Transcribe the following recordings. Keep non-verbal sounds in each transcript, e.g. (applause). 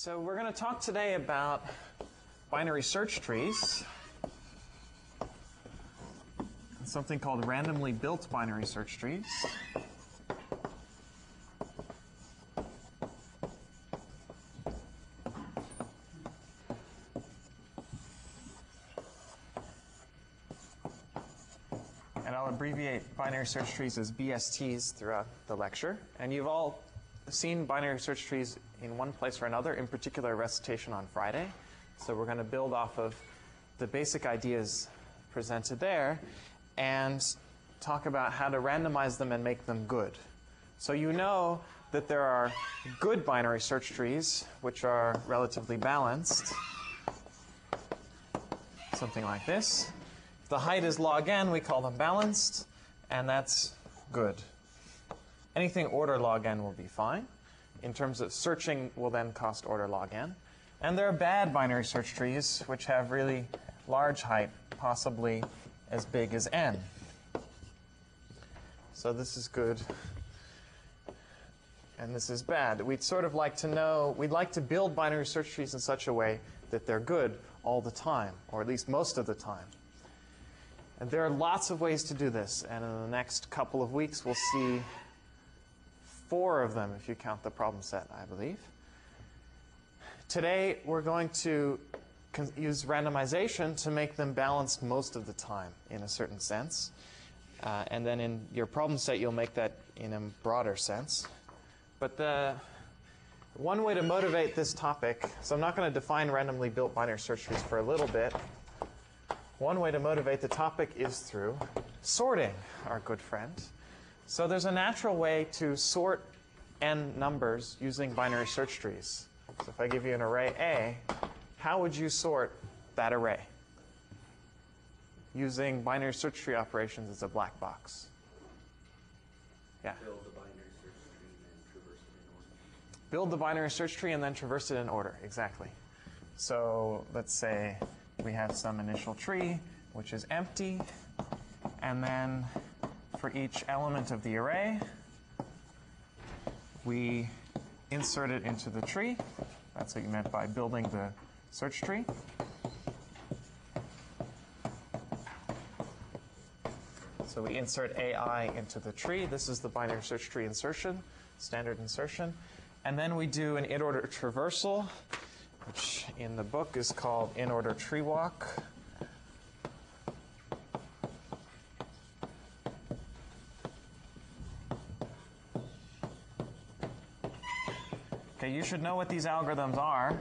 So we're going to talk today about binary search trees. Something called randomly built binary search trees. And I'll abbreviate binary search trees as BSTs throughout the lecture. And you've all seen binary search trees in one place or another, in particular recitation on Friday. So we're going to build off of the basic ideas presented there and talk about how to randomize them and make them good. So you know that there are good binary search trees, which are relatively balanced. Something like this. If the height is log n, we call them balanced, and that's good. Anything order log n will be fine. In terms of searching, will then cost order log n. And there are bad binary search trees, which have really large height, possibly as big as n. So this is good, and this is bad. We'd sort of like to know, we'd like to build binary search trees in such a way that they're good all the time, or at least most of the time. And there are lots of ways to do this, and in the next couple of weeks we'll see four of them if you count the problem set, I believe. Today we're going to use randomization to make them balanced most of the time in a certain sense. Uh, and then in your problem set, you'll make that in a broader sense. But the one way to motivate this topic, so I'm not going to define randomly built binary search trees for a little bit. One way to motivate the topic is through sorting, our good friend. So there's a natural way to sort n numbers using binary search trees. So if I give you an array A, how would you sort that array? Using binary search tree operations as a black box. Yeah. Build the binary search tree and then traverse it in order. Build the binary search tree and then traverse it in order. Exactly. So let's say we have some initial tree, which is empty, and then for each element of the array, we insert it into the tree. That's what you meant by building the search tree. So we insert AI into the tree. This is the binary search tree insertion, standard insertion. And then we do an in-order traversal, which in the book is called in-order tree walk. Okay, you should know what these algorithms are,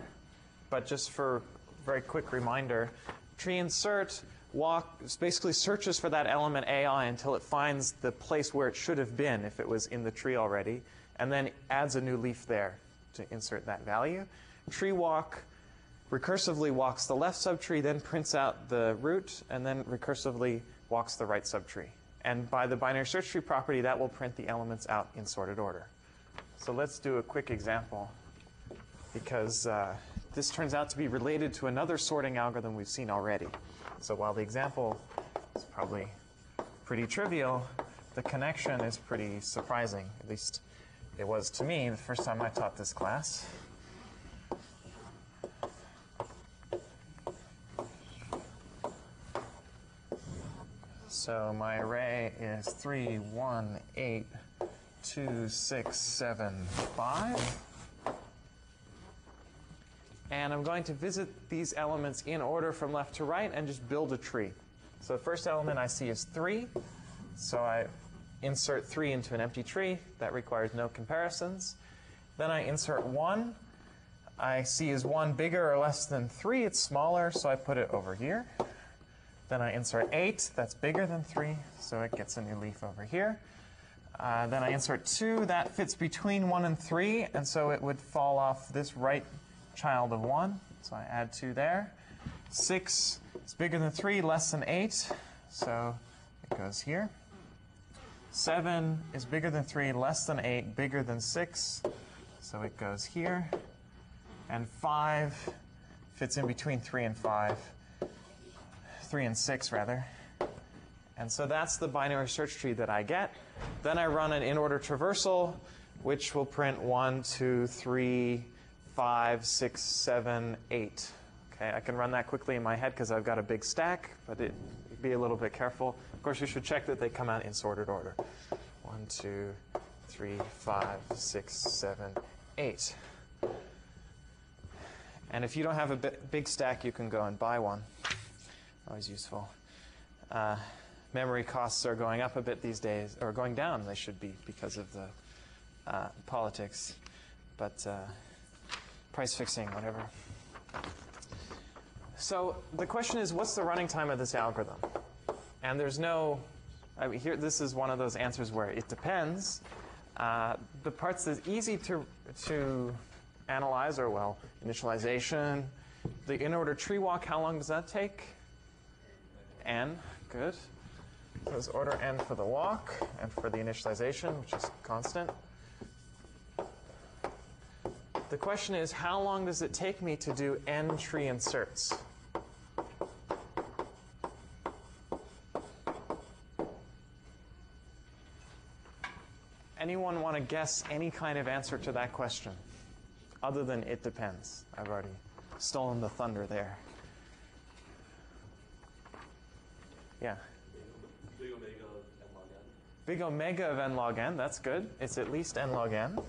but just for very quick reminder, tree insert walk basically searches for that element AI until it finds the place where it should have been if it was in the tree already, and then adds a new leaf there to insert that value. Tree walk recursively walks the left subtree, then prints out the root, and then recursively walks the right subtree. And by the binary search tree property, that will print the elements out in sorted order. So let's do a quick example because uh, this turns out to be related to another sorting algorithm we've seen already. So while the example is probably pretty trivial, the connection is pretty surprising. At least it was to me the first time I taught this class. So my array is 3, 1, 8, 2, 6, 7, 5. And I'm going to visit these elements in order from left to right and just build a tree. So the first element I see is 3. So I insert 3 into an empty tree. That requires no comparisons. Then I insert 1. I see is 1 bigger or less than 3? It's smaller, so I put it over here. Then I insert 8. That's bigger than 3, so it gets a new leaf over here. Uh, then I insert 2. That fits between 1 and 3, and so it would fall off this right child of 1. So I add 2 there. 6 is bigger than 3, less than 8, so it goes here. 7 is bigger than 3, less than 8, bigger than 6, so it goes here. And 5 fits in between 3 and 5. 3 and 6, rather. And so that's the binary search tree that I get. Then I run an in order traversal, which will print 1, 2, 3, five, six, seven, eight. Okay, I can run that quickly in my head because I've got a big stack, but it, be a little bit careful. Of course, you should check that they come out in sorted order. One, two, three, five, six, seven, eight. And if you don't have a big stack, you can go and buy one. Always useful. Uh, memory costs are going up a bit these days, or going down, they should be, because of the uh, politics. But uh, price fixing, whatever. So the question is, what's the running time of this algorithm? And there's no, I mean, here, this is one of those answers where it depends. Uh, the parts that's easy to, to analyze are, well, initialization. The in-order tree walk, how long does that take? N, good. There's order n for the walk and for the initialization, which is constant. The question is, how long does it take me to do n tree inserts? Anyone want to guess any kind of answer to that question? Other than it depends. I've already stolen the thunder there. Yeah. Big omega of n log n. Big omega of n log n, that's good. It's at least n log n.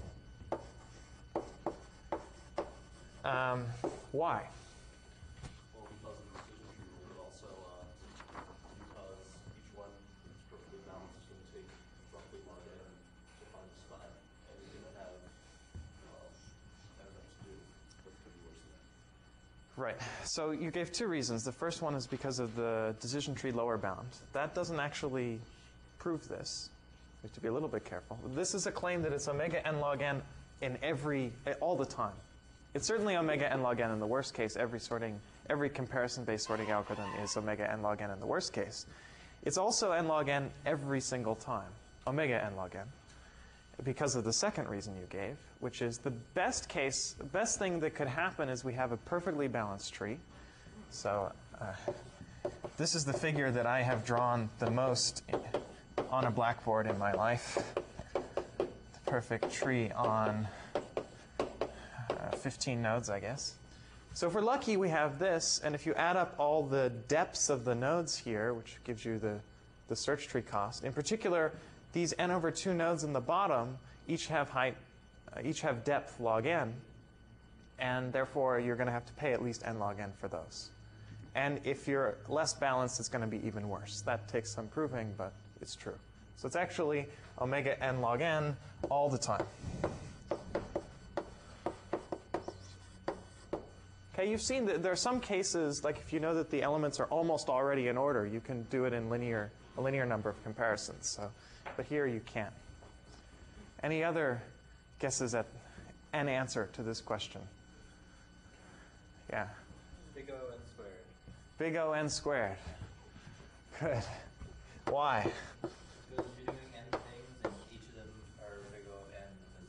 Um, why? Well, because of the decision tree rule, but also uh, because each one is perfectly balanced is going to take roughly log n to find the spot, and you're going to have well, n times but it could be worse than that. Right. So you gave two reasons. The first one is because of the decision tree lower bound. That doesn't actually prove this. We have to be a little bit careful. This is a claim that it's omega n log n in every all the time. It's certainly omega n log n in the worst case. Every sorting, every comparison-based sorting algorithm is omega n log n in the worst case. It's also n log n every single time, omega n log n because of the second reason you gave, which is the best case, the best thing that could happen is we have a perfectly balanced tree. So uh, this is the figure that I have drawn the most on a blackboard in my life. The perfect tree on uh, 15 nodes, I guess. So if we're lucky, we have this, and if you add up all the depths of the nodes here, which gives you the, the search tree cost, in particular, these n over 2 nodes in the bottom each have height, uh, each have depth log n, and therefore you're going to have to pay at least n log n for those. And if you're less balanced, it's going to be even worse. That takes some proving, but it's true. So it's actually omega n log n all the time. Okay, you've seen that there are some cases, like if you know that the elements are almost already in order, you can do it in linear, a linear number of comparisons. So, but here you can't. Any other guesses at an answer to this question? Yeah. Big O n squared. Big O n squared. Good. Why? Because you're doing n things and each of them are big of n because,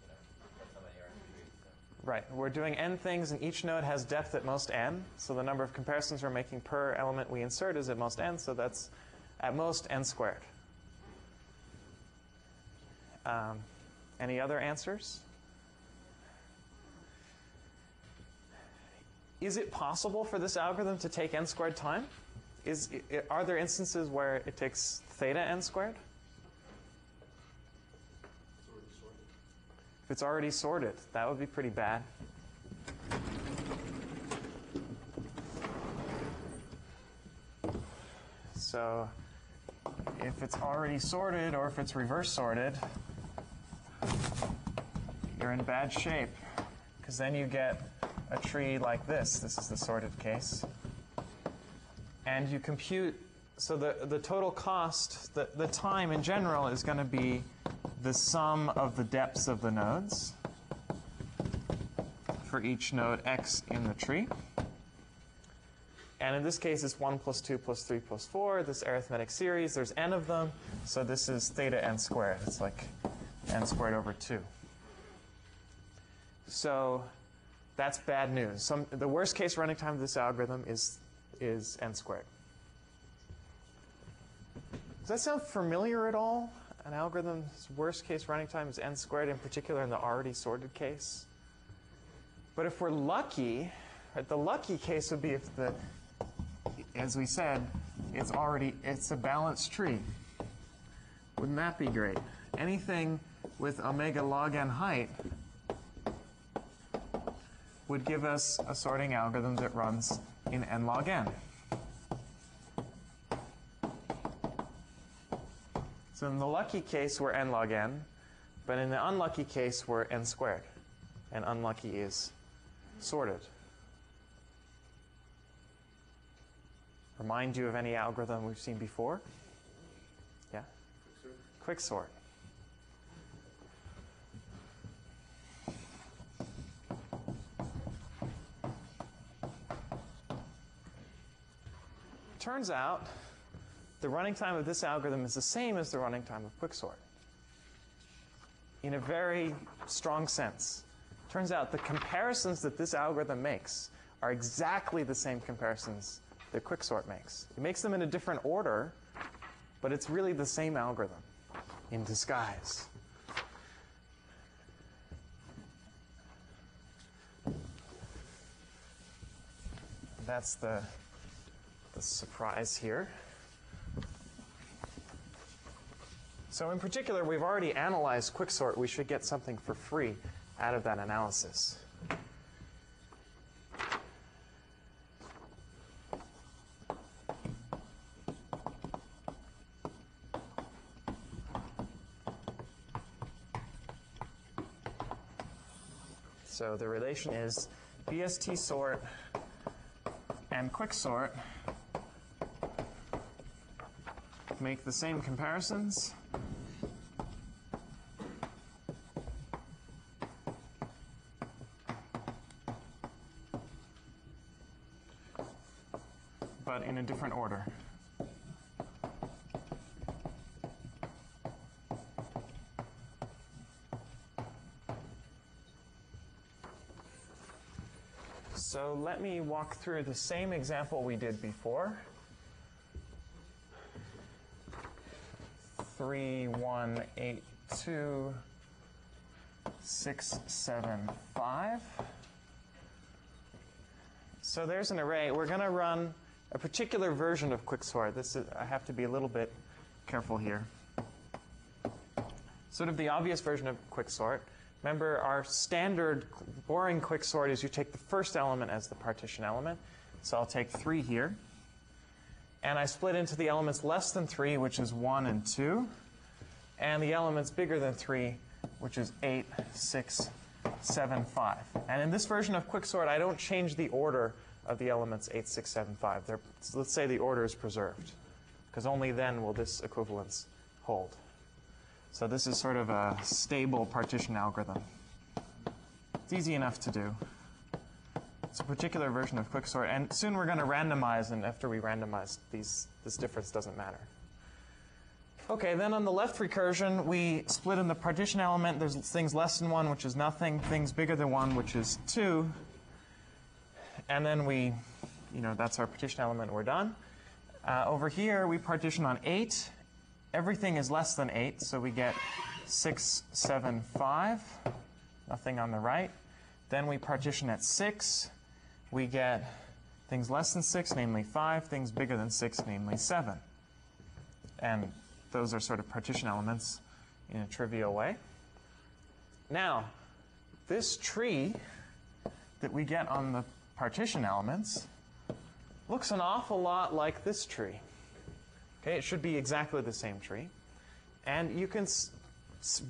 you know, that's how many are in the. So. Right. We're doing n things, and each node has depth at most n. So the number of comparisons we're making per element we insert is at most n. So that's at most n squared. Um, any other answers? Is it possible for this algorithm to take n squared time? Is, are there instances where it takes theta n squared? If it's already sorted, that would be pretty bad. So if it's already sorted or if it's reverse sorted, you're in bad shape because then you get a tree like this. This is the sorted case. And you compute, so the, the total cost, the, the time in general is going to be the sum of the depths of the nodes for each node x in the tree. And in this case, it's 1 plus 2 plus 3 plus 4, this arithmetic series. There's n of them, so this is theta n squared. It's like n squared over 2. So that's bad news. Some, the worst case running time of this algorithm is, is n squared. Does that sound familiar at all? An algorithm's worst case running time is n squared, in particular in the already sorted case? But if we're lucky, right, the lucky case would be if the, as we said, it's already, it's a balanced tree. Wouldn't that be great? Anything with omega log n height would give us a sorting algorithm that runs in n log n. So in the lucky case, we're n log n, but in the unlucky case, we're n squared. And unlucky is sorted. Remind you of any algorithm we've seen before? Yeah? Quick sort. Turns out the running time of this algorithm is the same as the running time of quicksort in a very strong sense. Turns out the comparisons that this algorithm makes are exactly the same comparisons that quicksort makes. It makes them in a different order, but it's really the same algorithm in disguise. That's the, the surprise here. So in particular, we've already analyzed quicksort. We should get something for free out of that analysis. So the relation is BST sort and quicksort make the same comparisons. but in a different order. So let me walk through the same example we did before. Three, one, eight, two, six, seven, five. So there's an array. We're going to run a particular version of quicksort. This is, I have to be a little bit careful here. Sort of the obvious version of quicksort. Remember, our standard boring quicksort is you take the first element as the partition element. So I'll take 3 here. And I split into the elements less than 3, which is 1 and 2, and the elements bigger than 3, which is 8, 6, 7, 5. And in this version of quicksort, I don't change the order of the elements 8, 6, 7, 5. They're, let's say the order is preserved, because only then will this equivalence hold. So this is sort of a stable partition algorithm. It's easy enough to do. It's a particular version of quicksort, and soon we're going to randomize, and after we randomize, these, this difference doesn't matter. Okay, then on the left recursion, we split in the partition element. There's things less than 1, which is nothing, things bigger than 1, which is 2. And then we, you know, that's our partition element, we're done. Uh, over here, we partition on 8. Everything is less than 8, so we get 6, 7, 5. Nothing on the right. Then we partition at 6. We get things less than 6, namely 5, things bigger than 6, namely 7. And those are sort of partition elements in a trivial way. Now, this tree that we get on the partition elements looks an awful lot like this tree. Okay, it should be exactly the same tree. And you can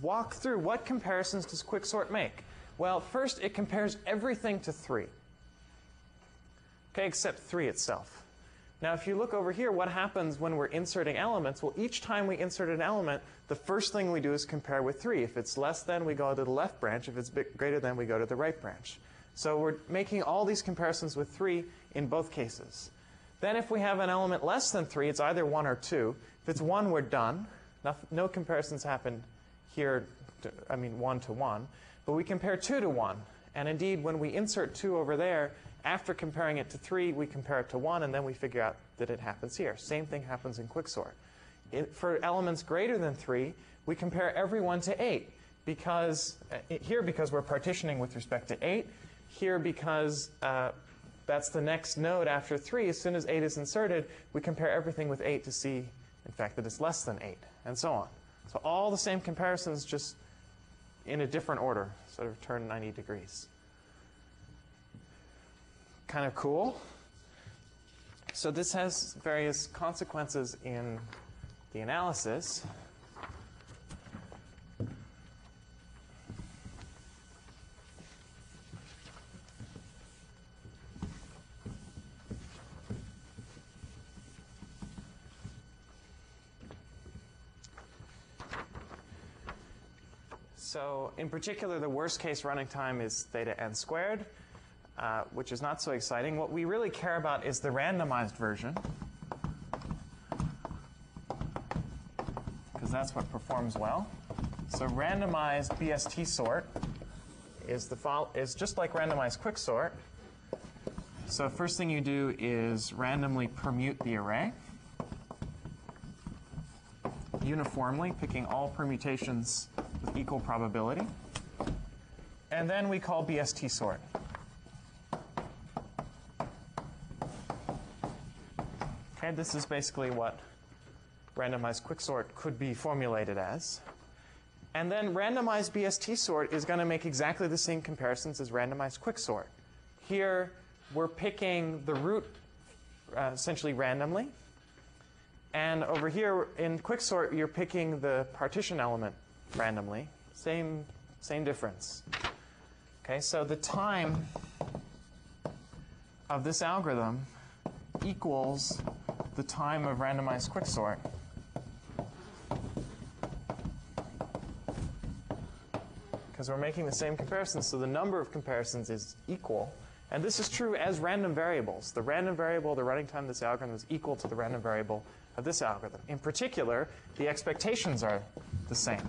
walk through what comparisons does quicksort make? Well, first it compares everything to 3. Okay, except 3 itself. Now, if you look over here, what happens when we're inserting elements? Well, each time we insert an element, the first thing we do is compare with 3. If it's less than, we go to the left branch. If it's greater than, we go to the right branch. So we're making all these comparisons with 3 in both cases. Then if we have an element less than 3, it's either 1 or 2. If it's 1, we're done. No, no comparisons happen here, to, I mean 1 to 1. But we compare 2 to 1. And indeed, when we insert 2 over there, after comparing it to 3, we compare it to 1, and then we figure out that it happens here. Same thing happens in quicksort. It, for elements greater than 3, we compare every one to 8. Because uh, here, because we're partitioning with respect to 8, Here, because uh, that's the next node after 3, as soon as 8 is inserted, we compare everything with 8 to see, in fact, that it's less than 8, and so on. So all the same comparisons, just in a different order, sort of turn 90 degrees. Kind of cool. So this has various consequences in the analysis. So in particular, the worst case running time is theta n squared, uh, which is not so exciting. What we really care about is the randomized version, because that's what performs well. So randomized BST sort is, the is just like randomized quicksort. So first thing you do is randomly permute the array uniformly, picking all permutations with equal probability. And then we call BST sort. Okay, this is basically what randomized quicksort could be formulated as. And then randomized BST sort is going to make exactly the same comparisons as randomized quicksort. Here, we're picking the root uh, essentially randomly. And over here in quicksort, you're picking the partition element randomly. Same, same difference. Okay, so the time of this algorithm equals the time of randomized quicksort. Because we're making the same comparisons, so the number of comparisons is equal. And this is true as random variables. The random variable, the running time of this algorithm is equal to the random variable of this algorithm. In particular, the expectations are the same.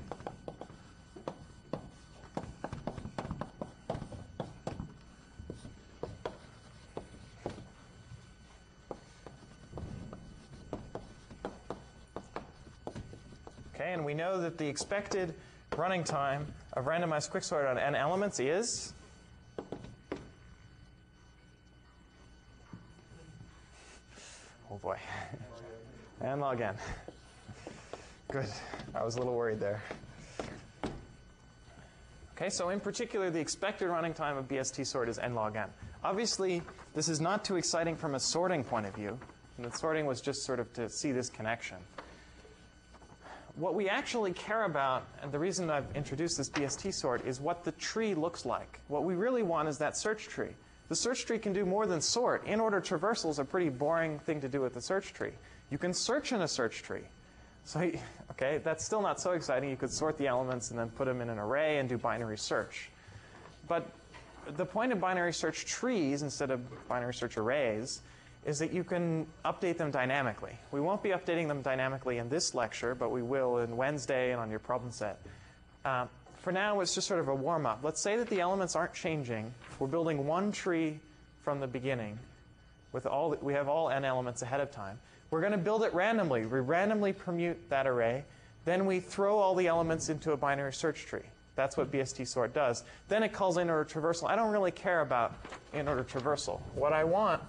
Know that the expected running time of randomized quicksort on n elements is Oh boy. (laughs) And log n. Good. I was a little worried there. Okay, so in particular, the expected running time of BST sort is n log n. Obviously, this is not too exciting from a sorting point of view. And the sorting was just sort of to see this connection. What we actually care about, and the reason I've introduced this BST sort, is what the tree looks like. What we really want is that search tree. The search tree can do more than sort. In-order traversal is a pretty boring thing to do with the search tree. You can search in a search tree. So, (laughs) okay, that's still not so exciting. You could sort the elements and then put them in an array and do binary search. But the point of binary search trees instead of binary search arrays is that you can update them dynamically. We won't be updating them dynamically in this lecture, but we will in Wednesday and on your problem set. Uh, for now, it's just sort of a warm up. Let's say that the elements aren't changing. We're building one tree from the beginning. With all, we have all n elements ahead of time. We're going to build it randomly. We randomly permute that array. Then we throw all the elements into a binary search tree. That's what BST sort does. Then it calls in-order traversal. I don't really care about in-order traversal. What I want,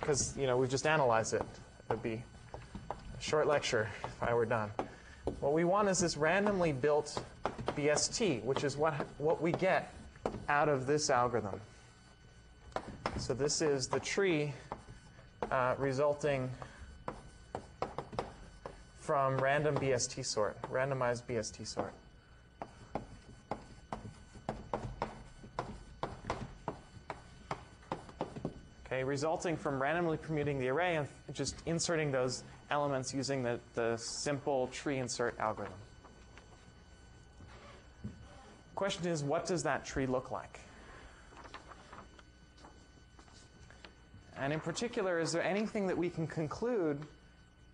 because you know we've just analyzed it, it would be a short lecture if I were done. What we want is this randomly built BST, which is what, what we get out of this algorithm. So this is the tree uh, resulting from random BST sort, randomized BST sort. Resulting from randomly permuting the array and just inserting those elements using the, the simple tree insert algorithm. Question is, what does that tree look like? And in particular, is there anything that we can conclude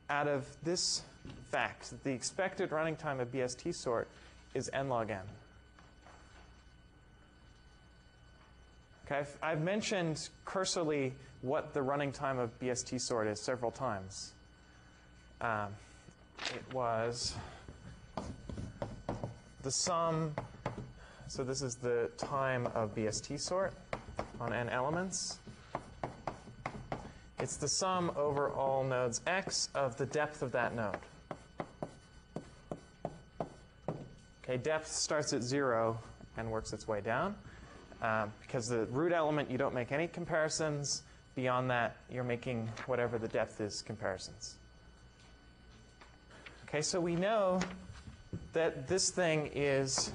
out of this fact that the expected running time of BST sort is n log n? Okay, I've, I've mentioned cursorily what the running time of BST sort is several times. Um, it was the sum, so this is the time of BST sort. on n elements. It's the sum over all nodes x of the depth of that node. Okay, depth starts at zero and works its way down. Uh, because the root element, you don't make any comparisons. Beyond that, you're making whatever the depth is comparisons. Okay, so we know that this thing is,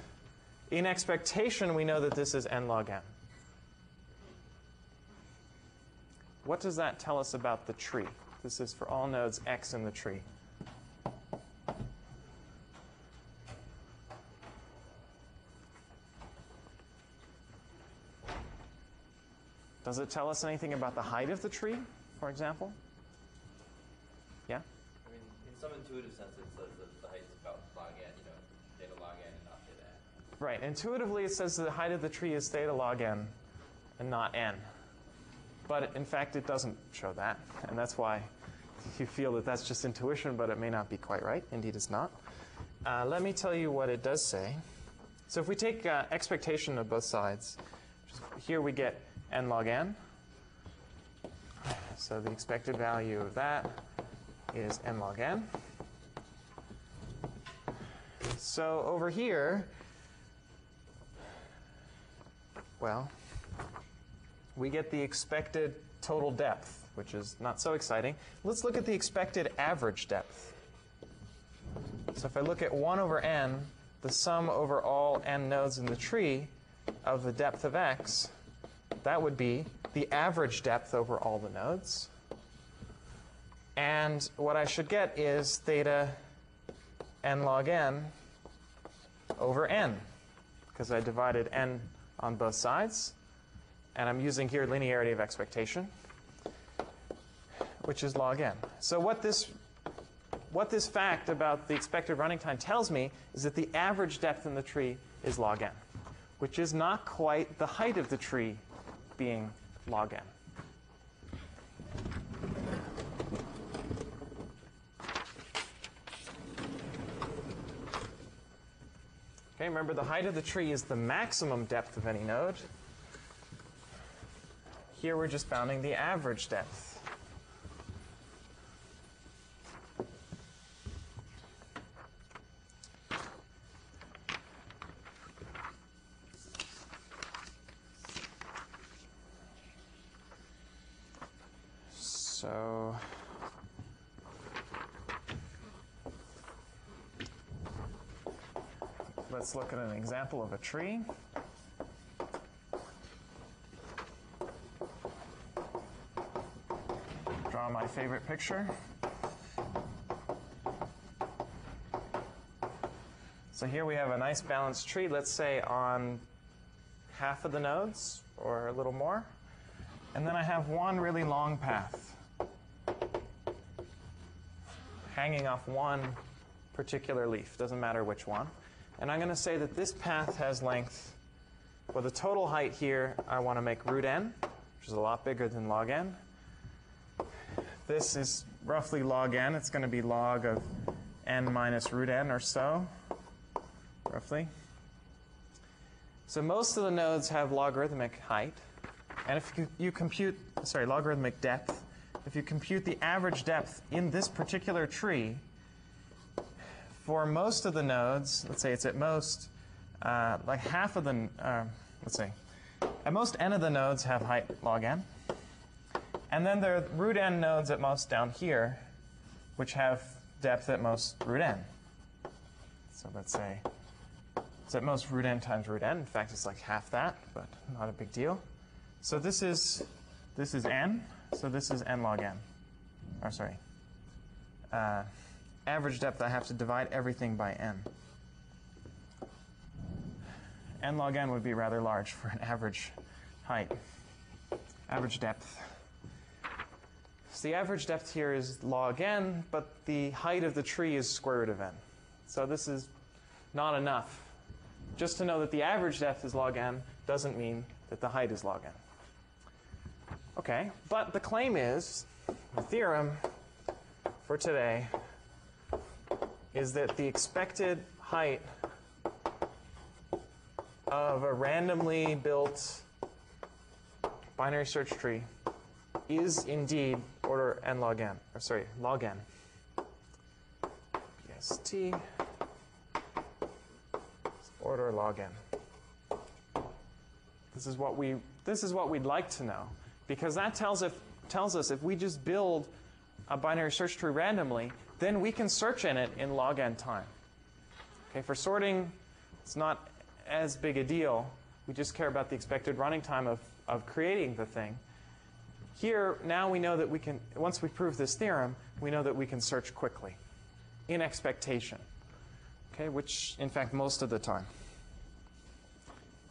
in expectation, we know that this is n log n. What does that tell us about the tree? This is for all nodes x in the tree. Does it tell us anything about the height of the tree, for example? Yeah? I mean, in some intuitive sense, it says that the height is about log n, you know, theta log n and not theta n. Right. Intuitively, it says the height of the tree is theta log n and not n. But in fact, it doesn't show that. And that's why you feel that that's just intuition, but it may not be quite right. Indeed, it's not. Uh, let me tell you what it does say. So if we take uh, expectation of both sides, here we get n log n. So the expected value of that is n log n. So over here, well, we get the expected total depth, which is not so exciting. Let's look at the expected average depth. So if I look at 1 over n, the sum over all n nodes in the tree of the depth of x, that would be the average depth over all the nodes. And what I should get is theta n log n over n, because I divided n on both sides. And I'm using here linearity of expectation, which is log n. So what this, what this fact about the expected running time tells me is that the average depth in the tree is log n, which is not quite the height of the tree being log n. Okay, remember the height of the tree is the maximum depth of any node. Here we're just bounding the average depth. So let's look at an example of a tree. Draw my favorite picture. So here we have a nice balanced tree, let's say on half of the nodes or a little more. And then I have one really long path hanging off one particular leaf, doesn't matter which one. And I'm going to say that this path has length, well, the total height here, I want to make root n, which is a lot bigger than log n. This is roughly log n. It's going to be log of n minus root n or so, roughly. So most of the nodes have logarithmic height. And if you, compute, sorry, logarithmic depth, if you compute the average depth in this particular tree, for most of the nodes, let's say it's at most, uh, like half of the, uh, let's say, at most n of the nodes have height log n. And then there are root n nodes at most down here, which have depth at most root n. So let's say it's at most root n times root n. In fact, it's like half that, but not a big deal. So this is this is n. So this is n log n. Or sorry. Uh, average depth, I have to divide everything by n. n log n would be rather large for an average height, average depth. So the average depth here is log n, but the height of the tree is square root of n. So this is not enough. Just to know that the average depth is log n doesn't mean that the height is log n. Okay, but the claim is, the theorem for today is that the expected height of a randomly built binary search tree is indeed order n log n, or sorry, log n. BST order log n. This is what we this is what we'd like to know because that tells if tells us if we just build a binary search tree randomly, then we can search in it in log n time. Okay, for sorting, it's not as big a deal. We just care about the expected running time of, of creating the thing. Here, now we know that we can, once we prove this theorem, we know that we can search quickly in expectation, okay, which in fact most of the time.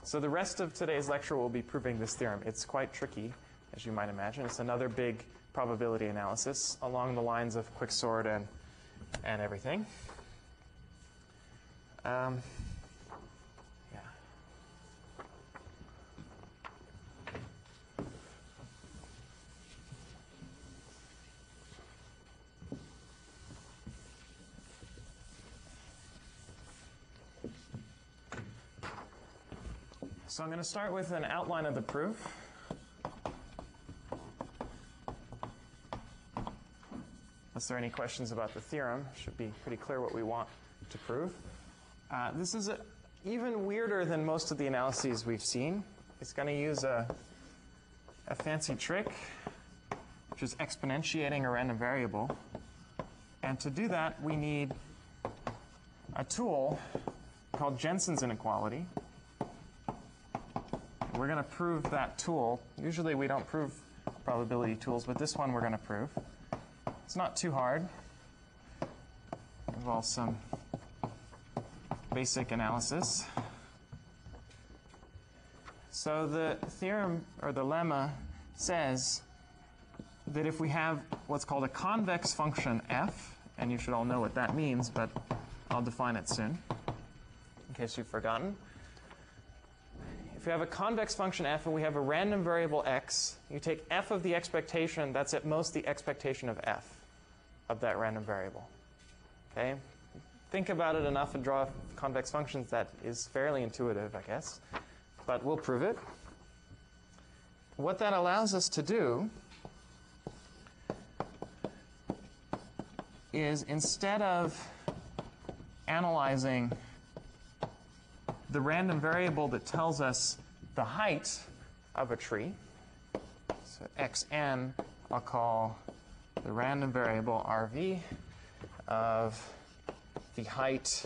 So the rest of today's lecture will be proving this theorem. It's quite tricky, as you might imagine. It's another big probability analysis along the lines of quicksort and, and everything. Um, yeah. So I'm going to start with an outline of the proof. Unless there are any questions about the theorem, should be pretty clear what we want to prove. Uh, this is a, even weirder than most of the analyses we've seen. It's going to use a, a fancy trick, which is exponentiating a random variable. And to do that, we need a tool called Jensen's inequality. We're going to prove that tool. Usually we don't prove probability tools, but this one we're going to prove. It's not too hard. It Involves some basic analysis. So the theorem or the lemma says that if we have what's called a convex function f, and you should all know what that means, but I'll define it soon, in case you've forgotten. If we have a convex function f and we have a random variable x, you take f of the expectation, that's at most the expectation of f of that random variable. Okay? Think about it enough and draw convex functions that is fairly intuitive, I guess. But we'll prove it. What that allows us to do is instead of analyzing the random variable that tells us the height of a tree, so xn, I'll call the random variable rv of the height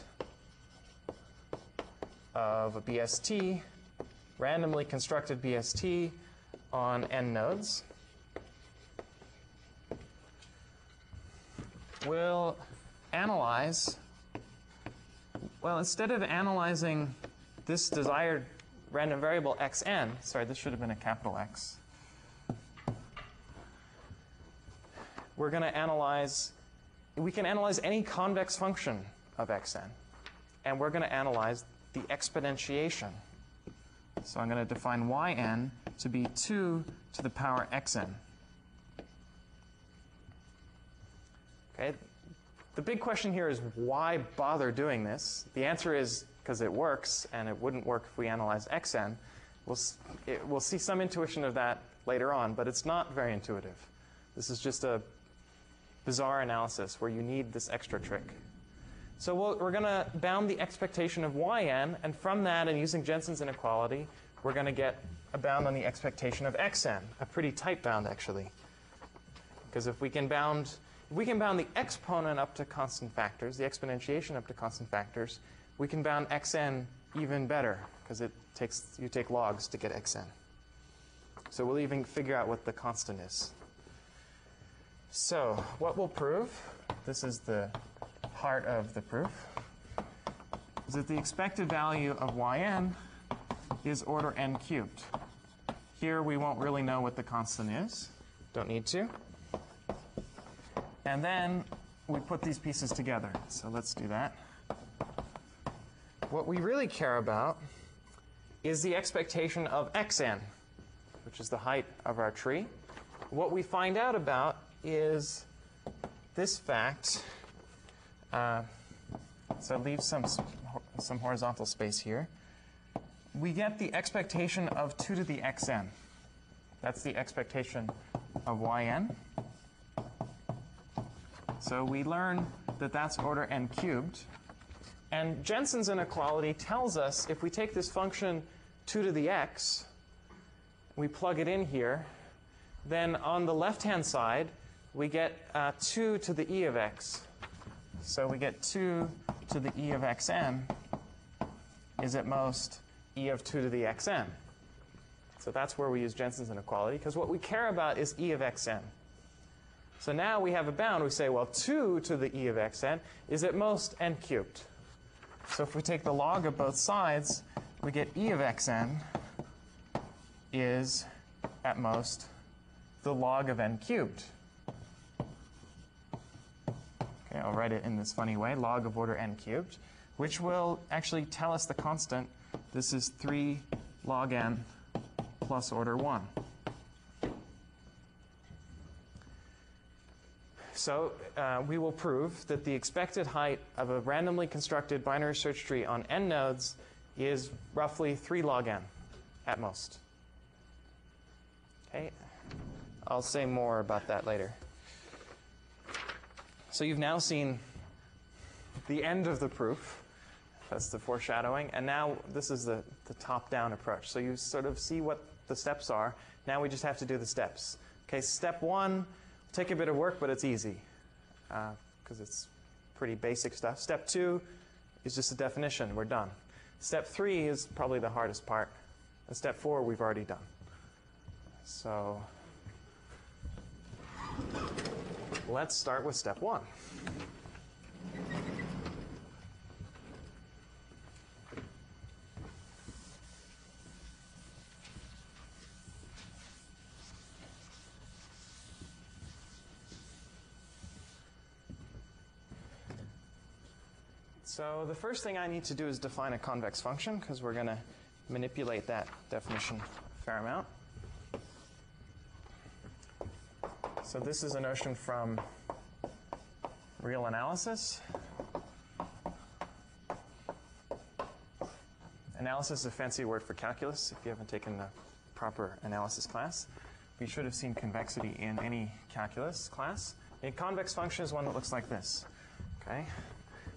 of a BST, randomly constructed BST on n nodes. We'll analyze, well, instead of analyzing this desired random variable xn, sorry, this should have been a capital X. We're going to analyze, we can analyze any convex function of xn. And we're going to analyze the exponentiation. So I'm going to define yn to be 2 to the power xn. Okay, the big question here is why bother doing this? The answer is because it works, and it wouldn't work if we analyzed xn. We'll, it, we'll see some intuition of that later on, but it's not very intuitive. This is just a bizarre analysis where you need this extra trick. So we we are going to bound the expectation of yn, and from that, and using Jensen's inequality, we're going to get a bound on the expectation of xn, a pretty tight bound, actually. Because if we can bound if we can bound the exponent up to constant factors, the exponentiation up to constant factors, we can bound xn even better because it takes you take logs to get xn. So we'll even figure out what the constant is. So what we'll prove, this is the heart of the proof, is that the expected value of yn is order n cubed. Here we won't really know what the constant is. Don't need to. And then we put these pieces together. So let's do that. What we really care about is the expectation of xn, which is the height of our tree. What we find out about is this fact. Uh, so leave some, some horizontal space here. We get the expectation of 2 to the xn. That's the expectation of yn. So we learn that that's order n cubed. And Jensen's inequality tells us if we take this function 2 to the x, we plug it in here, then on the left-hand side, we get uh, 2 to the e of x. So we get 2 to the e of xn is at most e of 2 to the xn. So that's where we use Jensen's inequality, because what we care about is e of xn. So now we have a bound. We say, well, 2 to the e of xn is at most n cubed. So if we take the log of both sides, we get e of xn is at most the log of n cubed. Okay, I'll write it in this funny way, log of order n cubed, which will actually tell us the constant. This is 3 log n plus order 1. So uh, we will prove that the expected height of a randomly constructed binary search tree on n nodes is roughly 3 log n at most. Okay, I'll say more about that later. So you've now seen the end of the proof. That's the foreshadowing. And now this is the, the top-down approach. So you sort of see what the steps are. Now we just have to do the steps. Okay, step one take a bit of work, but it's easy because uh, it's pretty basic stuff. Step two is just a definition. We're done. Step three is probably the hardest part. And step four, we've already done. So let's start with step one. So the first thing I need to do is define a convex function because we're going to manipulate that definition a fair amount. So this is a notion from real analysis. Analysis is a fancy word for calculus if you haven't taken the proper analysis class. We should have seen convexity in any calculus class. A convex function is one that looks like this. Okay,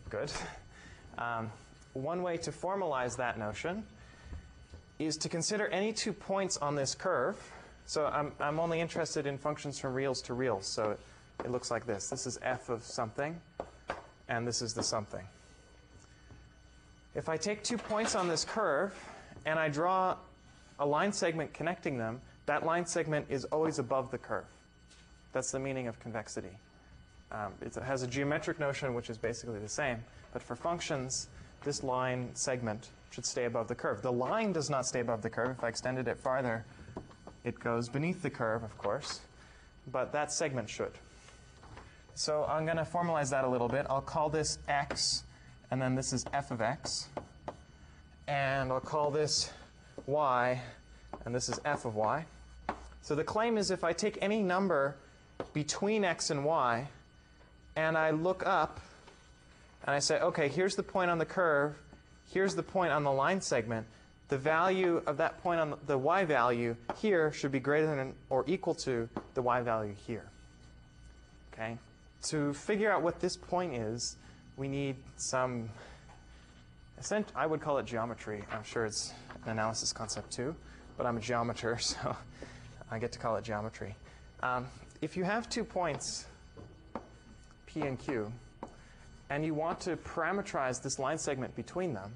good. Um, one way to formalize that notion is to consider any two points on this curve. So I'm, I'm only interested in functions from reals to reals. So it, looks like this. This is f of something, and this is the something. If I take two points on this curve and I draw a line segment connecting them, that line segment is always above the curve. That's the meaning of convexity. Um, it has a geometric notion which is basically the same. But for functions, this line segment should stay above the curve. The line does not stay above the curve. If I extended it farther, it goes beneath the curve, of course. But that segment should. So I'm going to formalize that a little bit. I'll call this x, and then this is f of x. And I'll call this y, and this is f of y. So the claim is if I take any number between x and y, and I look up, and I say, okay, here's the point on the curve, here's the point on the line segment. The value of that point on the y value here should be greater than or equal to the y value here. Okay? To figure out what this point is, we need some, I would call it geometry. I'm sure it's an analysis concept too, but I'm a geometer, (laughs) so I get to call it geometry. Um, if you have two points, P and Q, and you want to parameterize this line segment between them,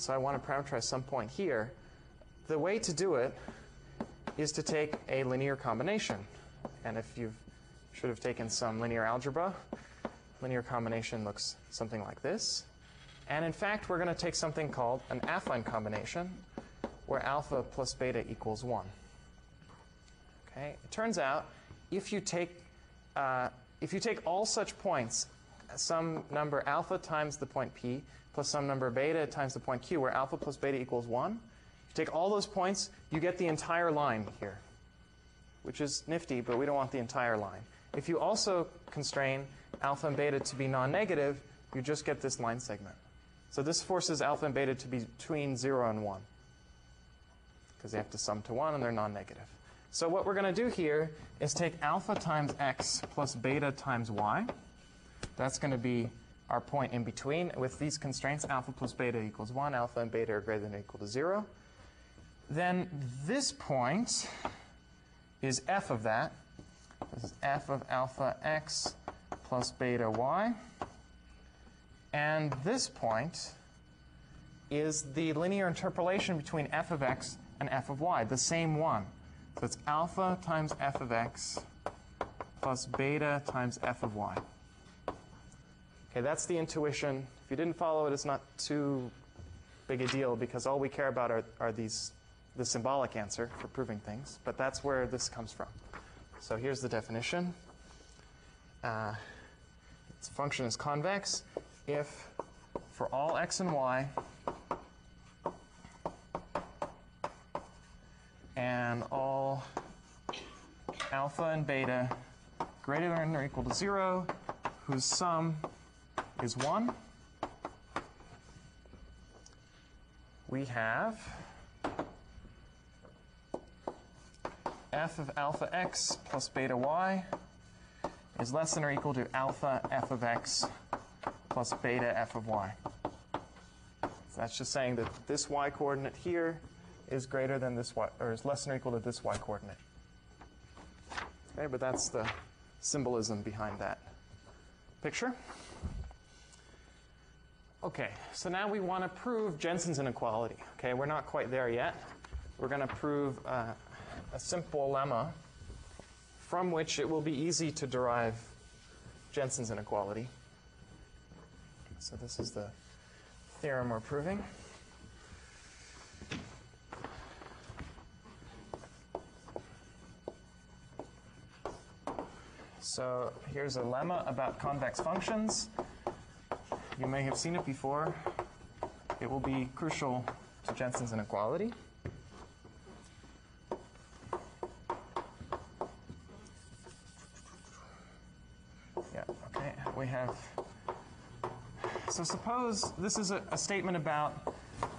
so I want to parameterize some point here, the way to do it is to take a linear combination. And if you should have taken some linear algebra, linear combination looks something like this. And in fact, we're going to take something called an affine combination, where alpha plus beta equals 1. Okay? It turns out if you take, uh, if you take all such points some number alpha times the point p plus some number beta times the point q, where alpha plus beta equals 1. You take all those points, you get the entire line here, which is nifty, but we don't want the entire line. If you also constrain alpha and beta to be non-negative, you just get this line segment. So this forces alpha and beta to be between 0 and 1 because they have to sum to 1 and they're non-negative. So what we're going to do here is take alpha times x plus beta times y. That's going to be our point in between. With these constraints, alpha plus beta equals 1, alpha and beta are greater than or equal to 0. Then this point is f of that. This is f of alpha x plus beta y. And this point is the linear interpolation between f of x and f of y, the same one. So it's alpha times f of x plus beta times f of y. Okay, that's the intuition. If you didn't follow it, it's not too big a deal because all we care about are, are these the symbolic answer for proving things. But that's where this comes from. So here's the definition. Uh, its function is convex if for all x and y and all alpha and beta greater than or equal to 0 whose sum is 1, we have f of alpha x plus beta y is less than or equal to alpha f of x plus beta f of y. So that's just saying that this y coordinate here is greater than this y, or is less than or equal to this y coordinate. Okay, but that's the symbolism behind that picture. Okay, so now we want to prove Jensen's inequality. Okay, we're not quite there yet. We're going to prove uh, a simple lemma from which it will be easy to derive Jensen's inequality. So this is the theorem we're proving. So here's a lemma about convex functions. You may have seen it before. It will be crucial to Jensen's inequality. Yeah, okay. We have. So suppose this is a, a statement about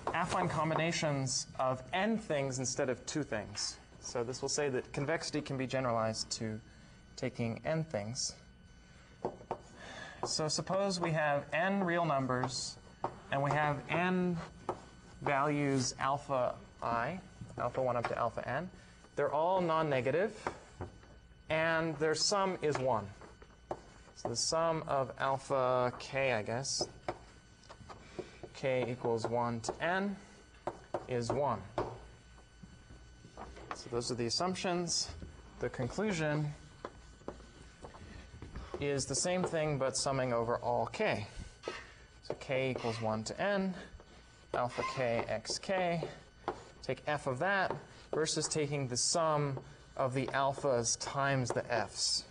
affine combinations of n things instead of two things. So this will say that convexity can be generalized to taking n things. So suppose we have n real numbers and we have n values alpha i, alpha 1 up to alpha n. They're all non-negative and their sum is 1. So the sum of alpha k, I guess, k equals 1 to n is 1. So those are the assumptions. The conclusion is the same thing but summing over all k. So k equals 1 to n, alpha k xk. Take f of that versus taking the sum of the alphas times the f's.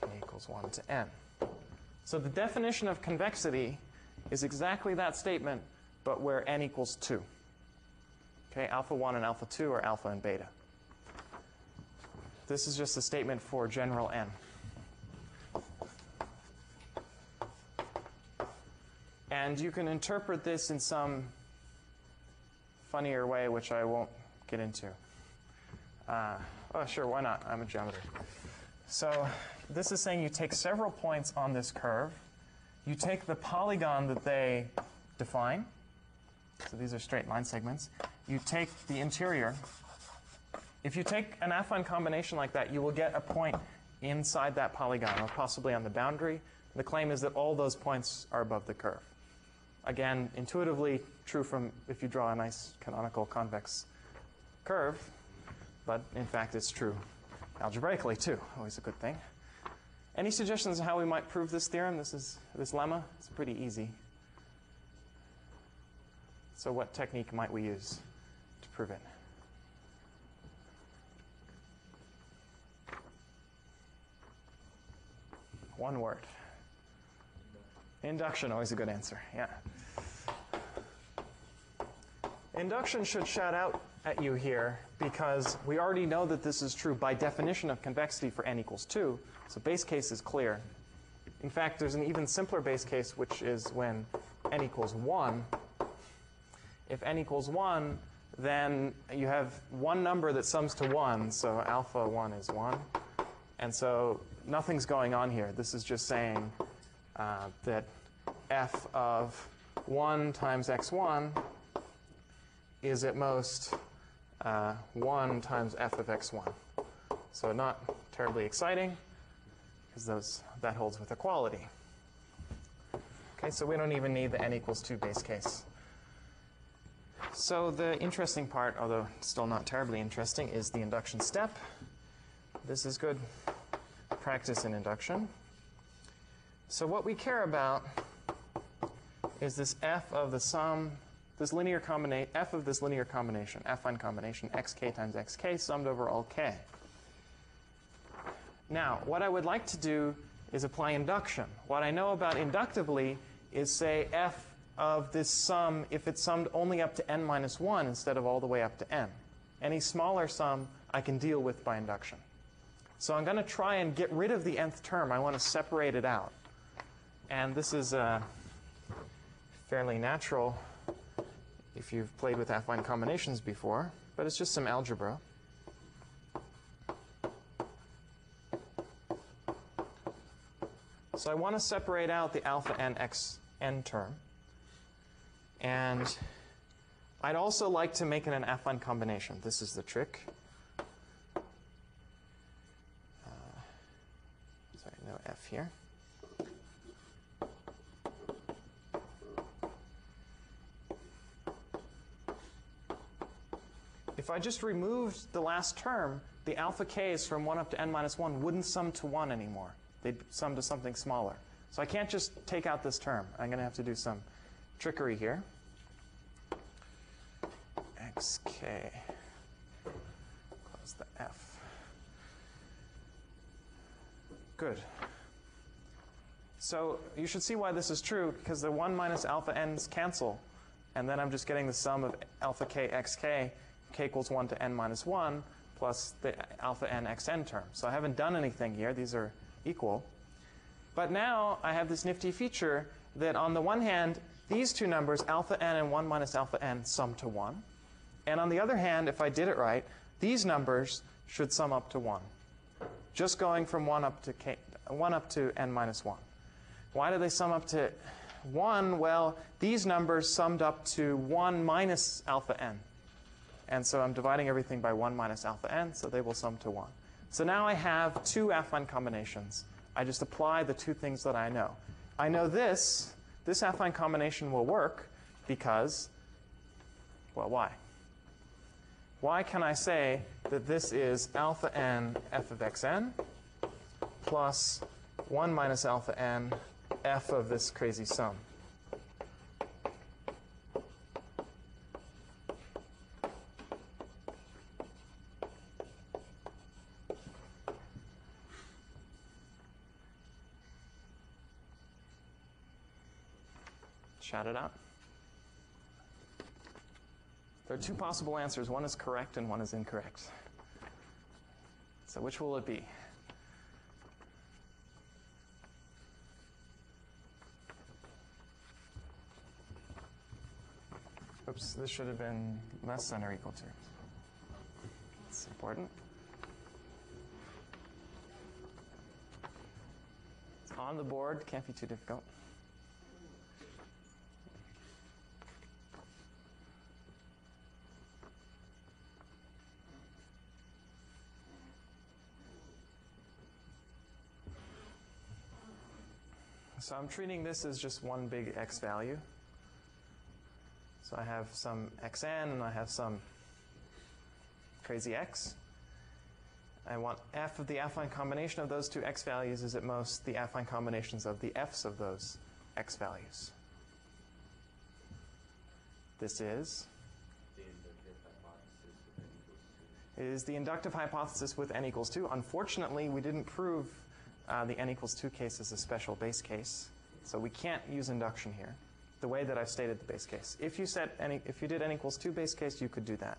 k equals 1 to n. So the definition of convexity is exactly that statement, but where n equals 2. Okay, alpha 1 and alpha 2 are alpha and beta. This is just a statement for general n. And you can interpret this in some funnier way, which I won't get into. Uh, oh, sure, why not? I'm a geometer. So this is saying you take several points on this curve. You take the polygon that they define. So these are straight line segments. You take the interior. If you take an affine combination like that, you will get a point inside that polygon, or possibly on the boundary. The claim is that all those points are above the curve. Again, intuitively true from if you draw a nice canonical convex curve, but in fact it's true algebraically too. Always a good thing. Any suggestions on how we might prove this theorem? This is this lemma. It's pretty easy. So, what technique might we use to prove it? One word. Induction, always a good answer. Yeah. Induction should shout out at you here because we already know that this is true by definition of convexity for n equals 2. So base case is clear. In fact, there's an even simpler base case, which is when n equals 1. If n equals 1, then you have one number that sums to 1, so alpha 1 is 1. And so nothing's going on here. This is just saying uh, that f of 1 times x1 is at most uh, 1 times f of x1. So not terribly exciting, because that holds with equality. Okay, so we don't even need the n equals 2 base case. So the interesting part, although still not terribly interesting, is the induction step. This is good practice in induction. So what we care about is this f of the sum, this linear combination, f of this linear combination, affine combination, xk times xk summed over all k. Now, what I would like to do is apply induction. What I know about inductively is say f of this sum if it's summed only up to n minus 1 instead of all the way up to n. Any smaller sum I can deal with by induction. So I'm going to try and get rid of the nth term. I want to separate it out. And this is uh, fairly natural if you've played with affine combinations before, but it's just some algebra. So I want to separate out the alpha n x n term. And I'd also like to make it an affine combination. This is the trick. Uh, sorry, here. If I just removed the last term, the alpha k's from 1 up to n minus 1 wouldn't sum to 1 anymore. They'd sum to something smaller. So I can't just take out this term. I'm going to have to do some trickery here. xk, close the f. Good. So you should see why this is true, because the 1 minus alpha n's cancel. And then I'm just getting the sum of alpha k xk, k equals 1 to n minus 1, plus the alpha n xn term. So I haven't done anything here. These are equal. But now I have this nifty feature that on the one hand, these two numbers, alpha n and 1 minus alpha n, sum to 1. And on the other hand, if I did it right, these numbers should sum up to 1. Just going from 1 up to, k, 1 up to n minus 1. Why do they sum up to 1? Well, these numbers summed up to 1 minus alpha n. And so I'm dividing everything by 1 minus alpha n, so they will sum to 1. So now I have two affine combinations. I just apply the two things that I know. I know this, this affine combination will work because, well, why? Why can I say that this is alpha n f of xn plus 1 minus alpha n f of this crazy sum? Shout it out. There are two possible answers. One is correct and one is incorrect. So which will it be? Oops, this should have been less than or equal to. It's important. It's on the board, can't be too difficult. So I'm treating this as just one big x value. So I have some xn and I have some crazy x. I want f of the affine combination of those two x values is at most the affine combinations of the f's of those x values. This is is the inductive hypothesis with n equals 2. Unfortunately, we didn't prove uh, the n equals 2 case is a special base case. So we can't use induction here, the way that I've stated the base case. If you, set any, if you did n equals 2 base case, you could do that.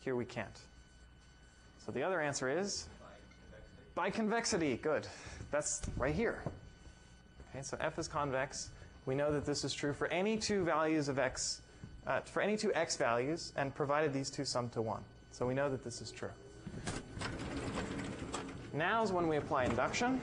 Here we can't. So the other answer is? By convexity. Good. That's right here. Okay, so f is convex. We know that this is true for any two values of x uh, for any two x values, and provided these two sum to 1. So we know that this is true. Now is when we apply induction.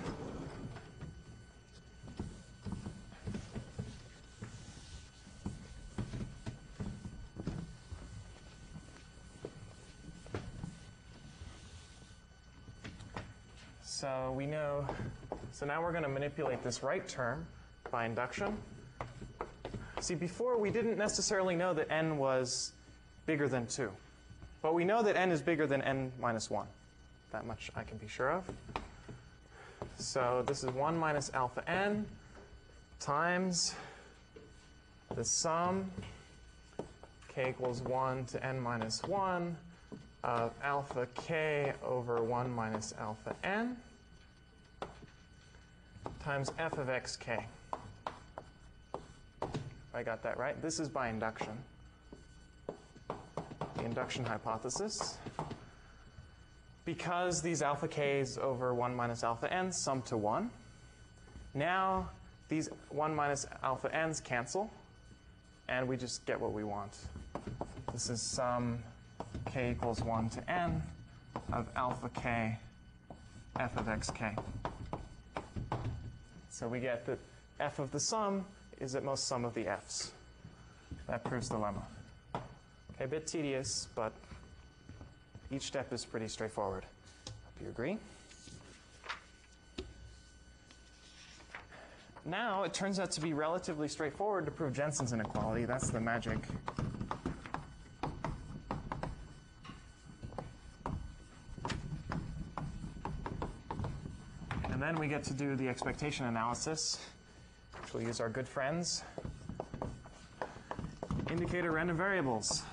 So we know, so now we're going to manipulate this right term by induction. See, before we didn't necessarily know that n was bigger than 2. But we know that n is bigger than n minus 1. That much I can be sure of. So this is 1 minus alpha n times the sum k equals 1 to n minus 1 of alpha k over 1 minus alpha n times f of xk. I got that right. This is by induction. The induction hypothesis. Because these alpha k's over 1 minus alpha n's sum to 1, now these 1 minus alpha n's cancel, and we just get what we want. This is sum k equals 1 to n of alpha k f of xk. So we get that f of the sum is at most sum of the f's. That proves the lemma. Okay, a bit tedious, but each step is pretty straightforward. Hope you agree. Now, it turns out to be relatively straightforward to prove Jensen's inequality. That's the magic. Then we get to do the expectation analysis, which we'll use our good friends. Indicator random variables.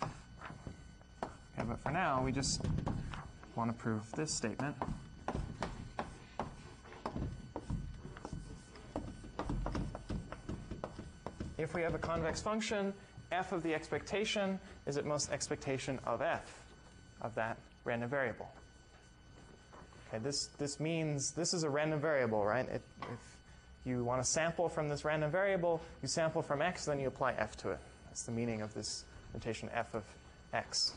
Okay, but for now, we just want to prove this statement. If we have a convex function, f of the expectation is at most expectation of f of that random variable. Okay, this, this means this is a random variable, right? It, if you want to sample from this random variable, you sample from x, then you apply f to it. That's the meaning of this notation f of x,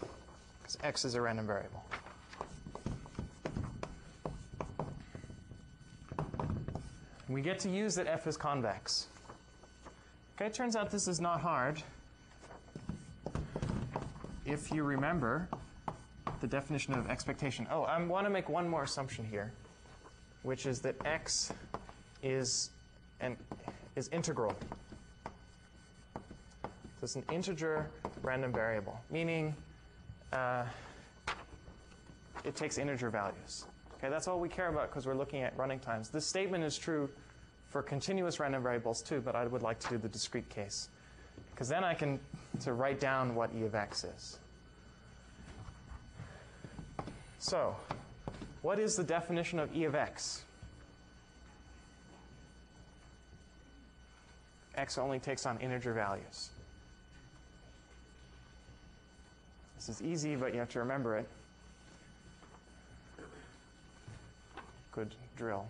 because x is a random variable. We get to use that f is convex. Okay, it turns out this is not hard. If you remember the definition of expectation. Oh, I want to make one more assumption here, which is that x is an is integral. So it's an integer random variable, meaning uh, it takes integer values. Okay, that's all we care about because we're looking at running times. This statement is true for continuous random variables too, but I would like to do the discrete case. Because then I can to write down what e of x is. So, what is the definition of e of x? x only takes on integer values. This is easy, but you have to remember it. Good drill.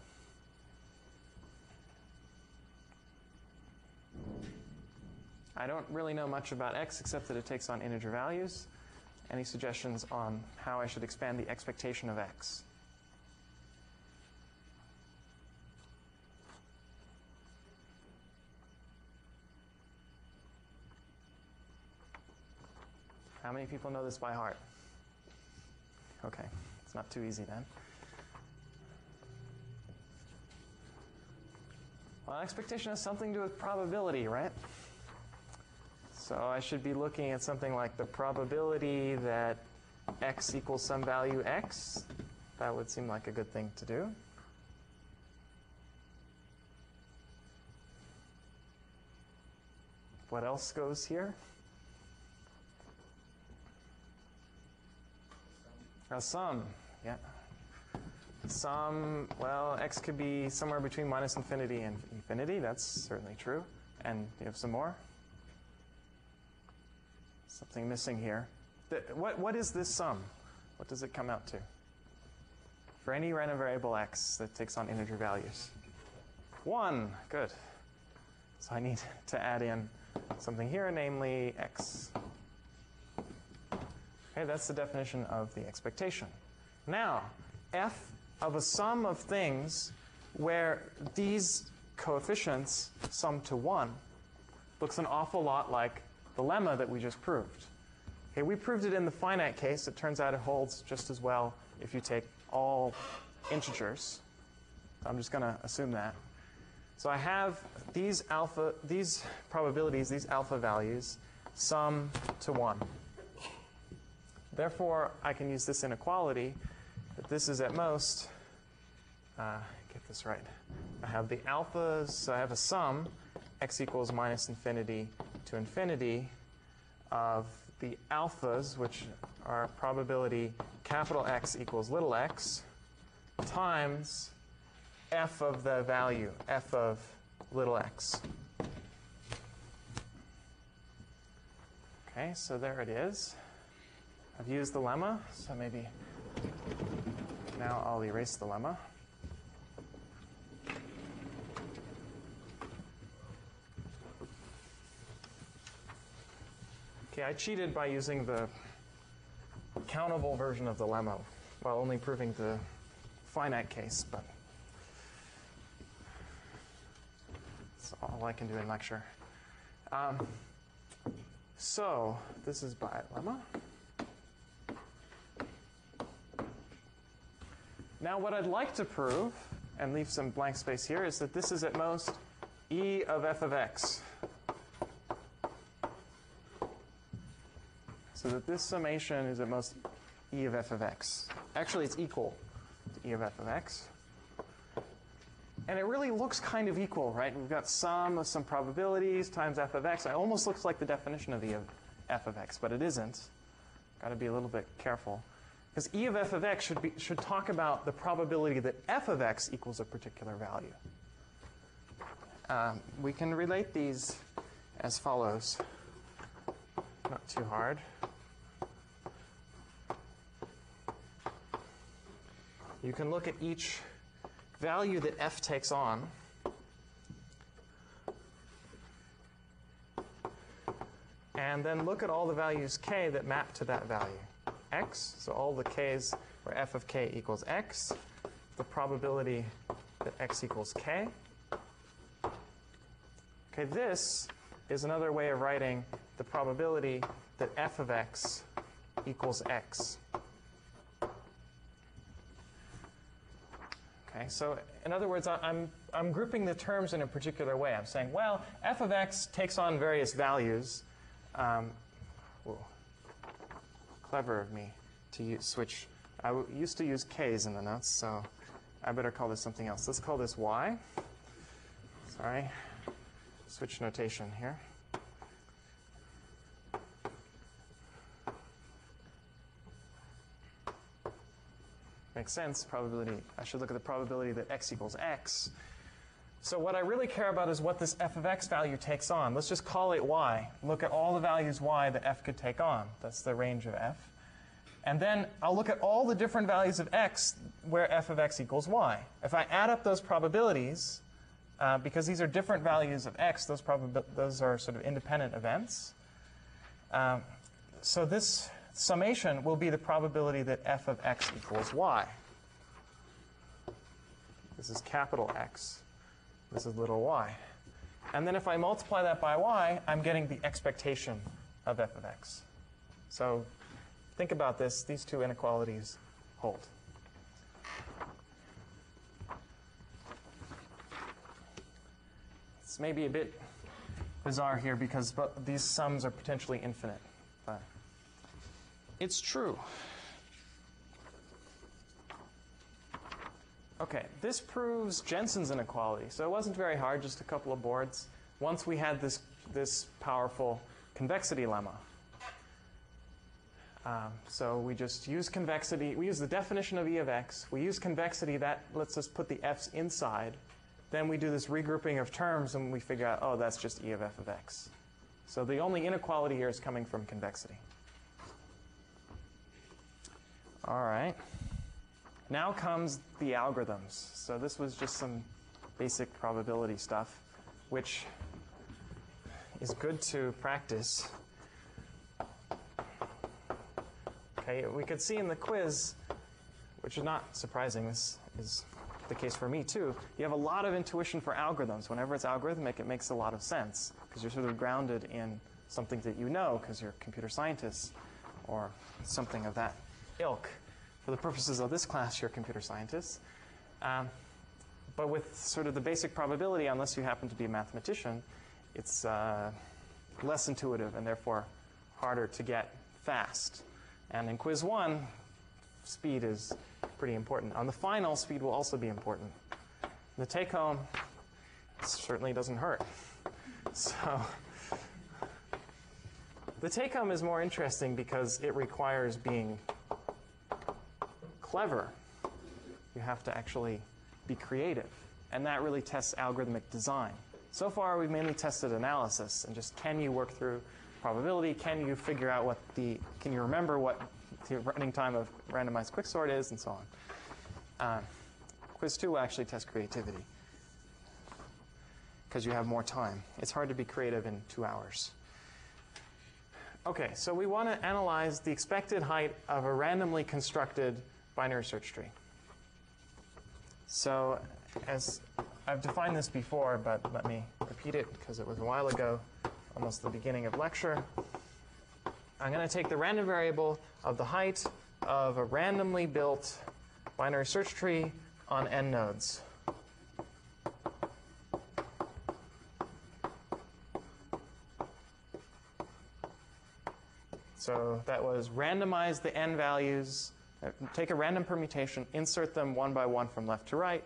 I don't really know much about x except that it takes on integer values. Any suggestions on how I should expand the expectation of x? How many people know this by heart? Okay, it's not too easy then. Well, expectation has something to do with probability, right? So I should be looking at something like the probability that x equals some value x. That would seem like a good thing to do. What else goes here? A sum, yeah. Sum, well, x could be somewhere between minus infinity and infinity. That's certainly true. And you have some more? Something missing here. What, what is this sum? What does it come out to? For any random variable x that takes on integer values. 1. Good. So I need (laughs) to add in something here, namely x. Okay, that's the definition of the expectation. Now, f of a sum of things where these coefficients sum to 1 looks an awful lot like the lemma that we just proved. Okay, we proved it in the finite case. It turns out it holds just as well if you take all integers. I'm just going to assume that. So I have these alpha, these probabilities, these alpha values, sum to 1. Therefore, I can use this inequality that this is at most, uh, get this right. I have the alphas, so I have a sum, x equals minus infinity to infinity, of the alphas, which are probability capital X equals little x, times f of the value, f of little x. Okay, so there it is. I've used the lemma, so maybe now I'll erase the lemma. Okay, I cheated by using the countable version of the lemma while only proving the finite case, but that's all I can do in lecture. Um, so this is by lemma. Now what I'd like to prove, and leave some blank space here, is that this is at most e of f of x. So that this summation is at most e of f of x. Actually, it's equal to e of f of x. And it really looks kind of equal, right? We've got sum of some probabilities times f of x. It almost looks like the definition of e of f of x, but it isn't. Got to be a little bit careful. Because e of f of x should, be, should talk about the probability that f of x equals a particular value. Um, we can relate these as follows. Not too hard. You can look at each value that f takes on. And then look at all the values k that map to that value. x, so all the k's where f of k equals x, the probability that x equals k. Okay, this is another way of writing the probability that f of x equals x. Okay, so in other words, I'm, I'm grouping the terms in a particular way. I'm saying, well, f of x takes on various values. Um, clever of me to use, switch. I used to use k's in the notes, so I better call this something else. Let's call this y. Sorry, switch notation here. Makes sense, probability. I should look at the probability that x equals x. So what I really care about is what this f of x value takes on. Let's just call it y. Look at all the values y that f could take on. That's the range of f. And then I'll look at all the different values of x where f of x equals y. If I add up those probabilities, uh, because these are different values of x, those, those are sort of independent events. Um, so this summation will be the probability that f of x equals y. This is capital X. This is little y. And then if I multiply that by y, I'm getting the expectation of f of x. So think about this. These two inequalities hold. It's maybe a bit bizarre here because these sums are potentially infinite. It's true. Okay, this proves Jensen's inequality. So it wasn't very hard, just a couple of boards. Once we had this, this powerful convexity lemma. Um, so we just use convexity. We use the definition of E of x. We use convexity. That lets us put the f's inside. Then we do this regrouping of terms, and we figure out, oh, that's just E of f of x. So the only inequality here is coming from convexity. All right. Now comes the algorithms. So this was just some basic probability stuff, which is good to practice. Okay, we could see in the quiz, which is not surprising, this is the case for me too. You have a lot of intuition for algorithms. Whenever it's algorithmic, it makes a lot of sense because you're sort of grounded in something that you know because you're computer scientists or something of that ilk. For the purposes of this class, you're computer scientists. Um, but with sort of the basic probability, unless you happen to be a mathematician, it's uh, less intuitive and therefore harder to get fast. And in quiz one, speed is pretty important. On the final, speed will also be important. The take home certainly doesn't hurt. (laughs) So the take home is more interesting because it requires being clever. You have to actually be creative. And that really tests algorithmic design. So far, we've mainly tested analysis and just can you work through probability? Can you figure out what the, can you remember what the running time of randomized quicksort is, and so on. Uh, quiz 2 will actually test creativity because you have more time. It's hard to be creative in two hours. Okay, so we want to analyze the expected height of a randomly constructed binary search tree. So as I've defined this before, but let me repeat it because it was a while ago, almost the beginning of lecture. I'm going to take the random variable of the height of a randomly built binary search tree on n nodes. So that was randomize the n values, take a random permutation, insert them one by one from left to right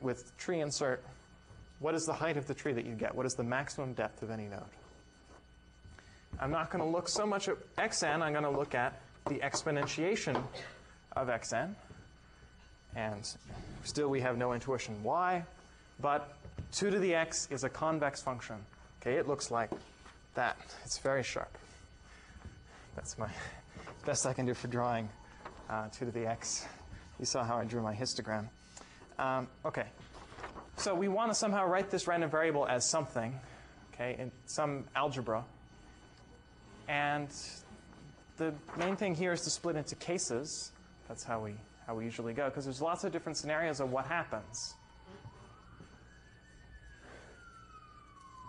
with tree insert. What is the height of the tree that you get? What is the maximum depth of any node? I'm not going to look so much at xn, I'm going to look at the exponentiation of xn. And still we have no intuition why, but 2 to the x is a convex function. Okay, it looks like that. It's very sharp. That's my (laughs) best I can do for drawing uh, 2 to the x. You saw how I drew my histogram. Um, okay, so we want to somehow write this random variable as something, okay, in some algebra. And the main thing here is to split into cases. That's how we, how we usually go, because there's lots of different scenarios of what happens.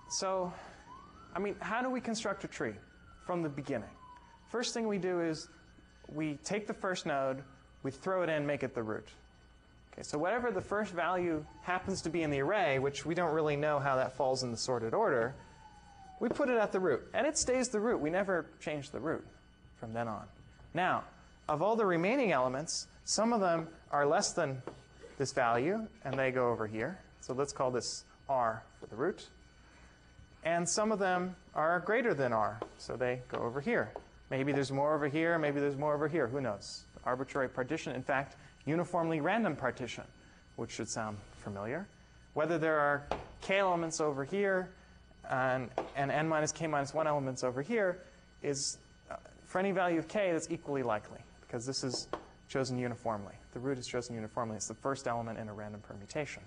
So, I mean, how do we construct a tree from the beginning? First thing we do is we take the first node, we throw it in, make it the root. Okay, so whatever the first value happens to be in the array, which we don't really know how that falls in the sorted order, we put it at the root. And it stays the root. We never change the root from then on. Now, of all the remaining elements, some of them are less than this value, and they go over here. So let's call this r for the root. And some of them are greater than r, so they go over here. Maybe there's more over here, maybe there's more over here. Who knows? Arbitrary partition. In fact, uniformly random partition, which should sound familiar. Whether there are k elements over here and, and n minus k minus 1 elements over here is, uh, for any value of k, that's equally likely because this is chosen uniformly. The root is chosen uniformly. It's the first element in a random permutation.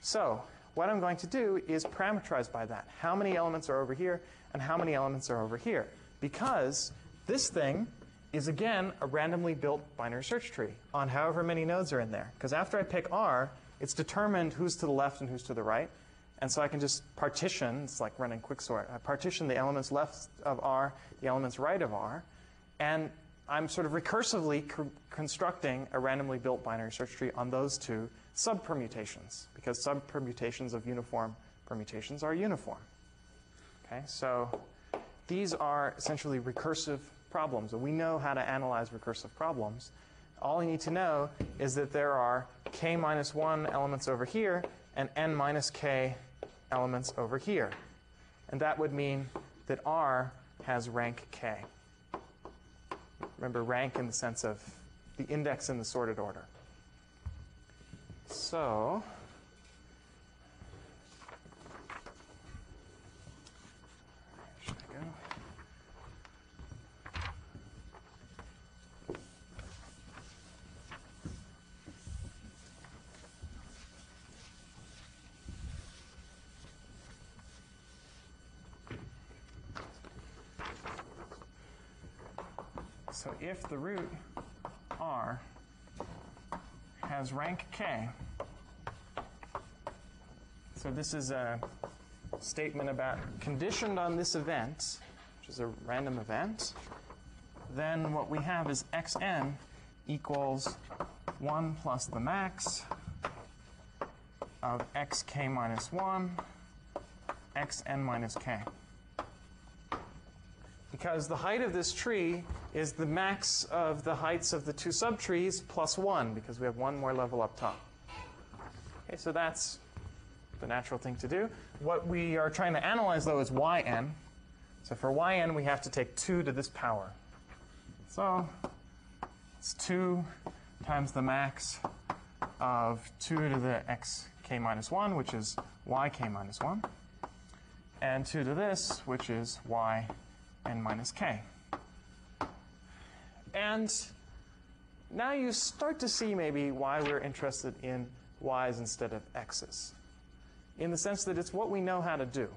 So what I'm going to do is parameterize by that. How many elements are over here and how many elements are over here? Because this thing is again a randomly built binary search tree on however many nodes are in there. Because after I pick R, it's determined who's to the left and who's to the right. And so I can just partition, it's like running quicksort. I partition the elements left of R, the elements right of R, and I'm sort of recursively co constructing a randomly built binary search tree on those two subpermutations, because subpermutations of uniform permutations are uniform. Okay, so these are essentially recursive problems, and we know how to analyze recursive problems. All you need to know is that there are k minus 1 elements over here and n minus k elements over here. And that would mean that R has rank k. Remember, rank in the sense of the index in the sorted order. So, should I go? So if the root r has rank k, so this is a statement about conditioned on this event, which is a random event, then what we have is xn equals 1 plus the max of xk minus 1, xn minus k. Because the height of this tree is the max of the heights of the two subtrees plus 1, because we have one more level up top. Okay, so that's the natural thing to do. What we are trying to analyze, though, is yn. So for yn, we have to take 2 to this power. So it's 2 times the max of 2 to the xk minus 1, which is yk minus 1, and 2 to this, which is yn minus k. And now you start to see maybe why we're interested in y's instead of x's in the sense that it's what we know how to do.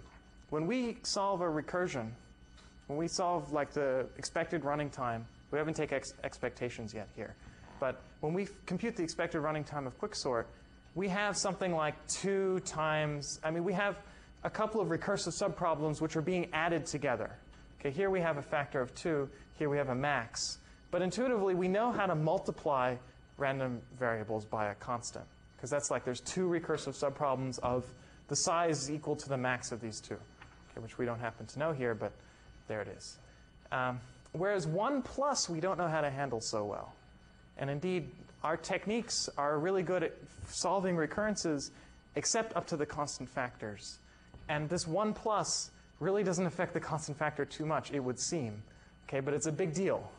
When we solve a recursion, when we solve like the expected running time, we haven't taken ex expectations yet here, but when we compute the expected running time of quicksort, we have something like two times, I mean, we have a couple of recursive subproblems which are being added together. Okay, here we have a factor of two, here we have a max. But intuitively, we know how to multiply random variables by a constant, because that's like there's two recursive subproblems of the size equal to the max of these two, okay, which we don't happen to know here, but there it is. Um, whereas 1 plus we don't know how to handle so well. And indeed, our techniques are really good at solving recurrences except up to the constant factors. And this 1 plus really doesn't affect the constant factor too much, it would seem. Okay, but it's a big deal.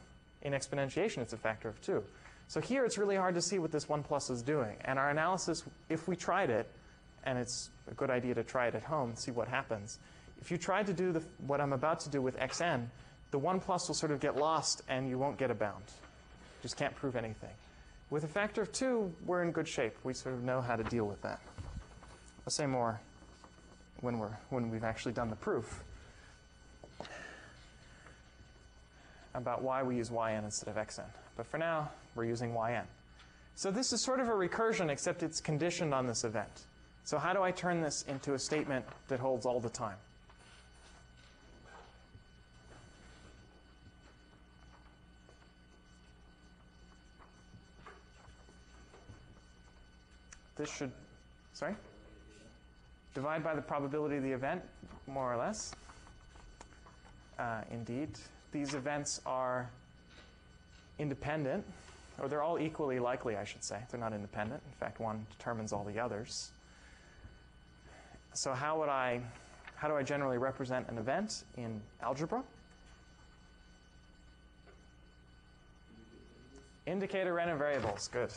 In exponentiation, it's a factor of 2. So here it's really hard to see what this 1 plus is doing. And our analysis, if we tried it, and it's a good idea to try it at home, see what happens. If you try to do the, what I'm about to do with xn, the 1 plus will sort of get lost and you won't get a bound. Just can't prove anything. With a factor of 2, we're in good shape. We sort of know how to deal with that. I'll say more when, we're, when we've actually done the proof about why we use yn instead of xn. But for now, we're using yn. So this is sort of a recursion, except it's conditioned on this event. So how do I turn this into a statement that holds all the time? This should, sorry? Divide by the probability of the event, more or less. Uh, indeed. These events are independent, or they're all equally likely, I should say. They're not independent. In fact, one determines all the others. So how would I, how do I generally represent an event in algebra? Indicator random variables, good.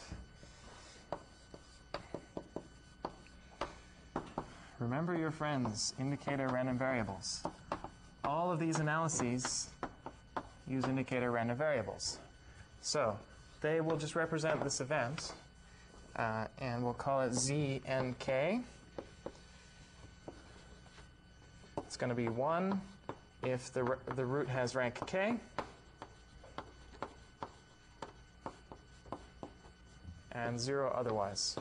Remember your friends, indicator random variables. All of these analyses use indicator random variables. So they will just represent this event, uh, and we'll call it ZNK. It's going to be 1 if the, the root has rank k. And 0 otherwise.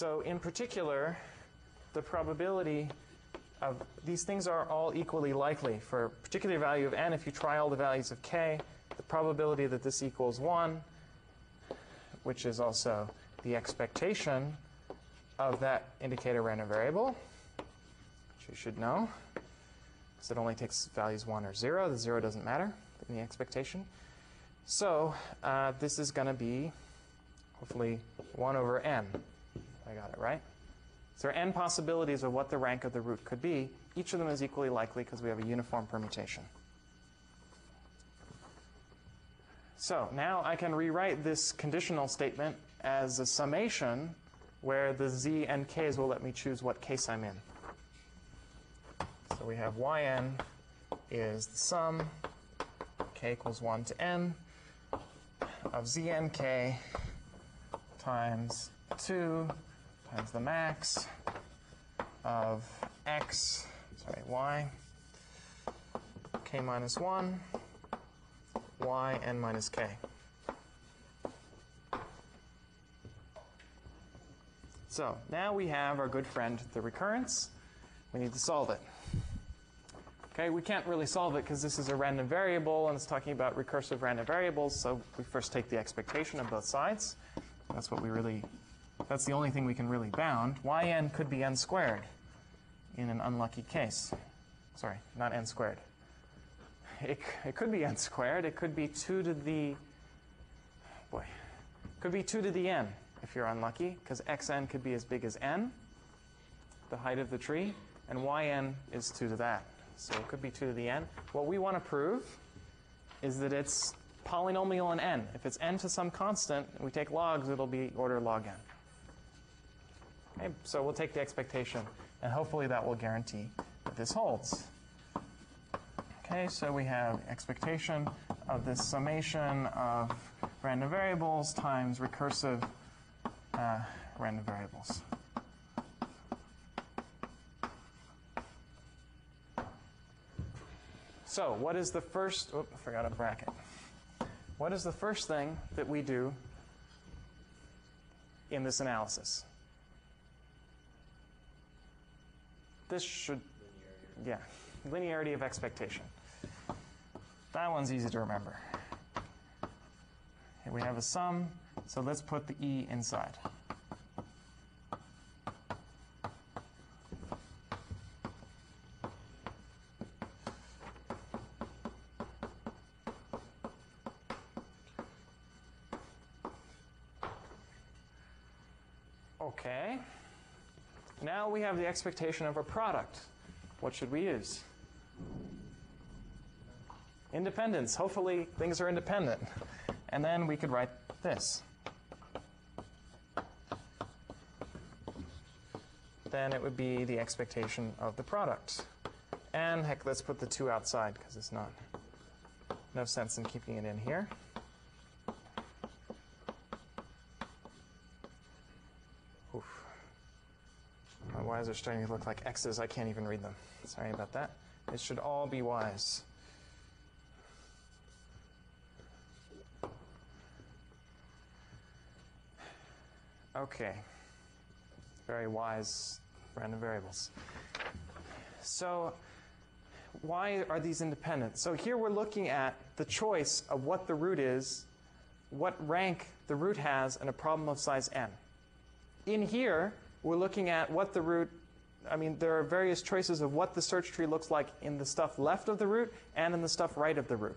So in particular, the probability of these things are all equally likely. For a particular value of n, if you try all the values of k, the probability that this equals 1, which is also the expectation of that indicator random variable, which you should know, because it only takes values 1 or 0. The 0 doesn't matter in the expectation. So uh, this is going to be, hopefully, 1 over n. I got it right. So there are n possibilities of what the rank of the root could be. Each of them is equally likely because we have a uniform permutation. So now I can rewrite this conditional statement as a summation where the z and k's will let me choose what case I'm in. So we have yn is the sum, k equals 1 to n, of znk times 2 times the max of x sorry, y, k minus 1, y, n minus k. So now we have our good friend, the recurrence. We need to solve it. Okay, we can't really solve it because this is a random variable and it's talking about recursive random variables. So we first take the expectation of both sides. That's what we really, that's the only thing we can really bound. yn could be n squared in an unlucky case. Sorry, not n squared. It, it could be n squared. It could be 2 to the, boy, could be 2 to the n if you're unlucky, because xn could be as big as n, the height of the tree, and yn is 2 to that. So it could be 2 to the n. What we want to prove is that it's polynomial in n. If it's n to some constant, we take logs, it'll be order log n. Okay, so we'll take the expectation, and hopefully that will guarantee that this holds. Okay, so we have expectation of this summation of random variables times recursive uh, random variables. So, what is the first? Oh, I forgot a bracket. What is the first thing that we do in this analysis? This should, yeah, linearity of expectation. That one's easy to remember. Here we have a sum, so let's put the e inside. Okay. Now we have the expectation of a product. What should we use? Independence. Hopefully things are independent. And then we could write this. Then it would be the expectation of the product. And heck, let's put the 2 outside because it's not no sense in keeping it in here. Oof. My y's are starting to look like x's. I can't even read them. Sorry about that. It should all be y's. Okay. Very wise random variables. So why are these independent? So here we're looking at the choice of what the root is, what rank the root has in a problem of size n. In here, we're looking at what the root, I mean, there are various choices of what the search tree looks like in the stuff left of the root and in the stuff right of the root.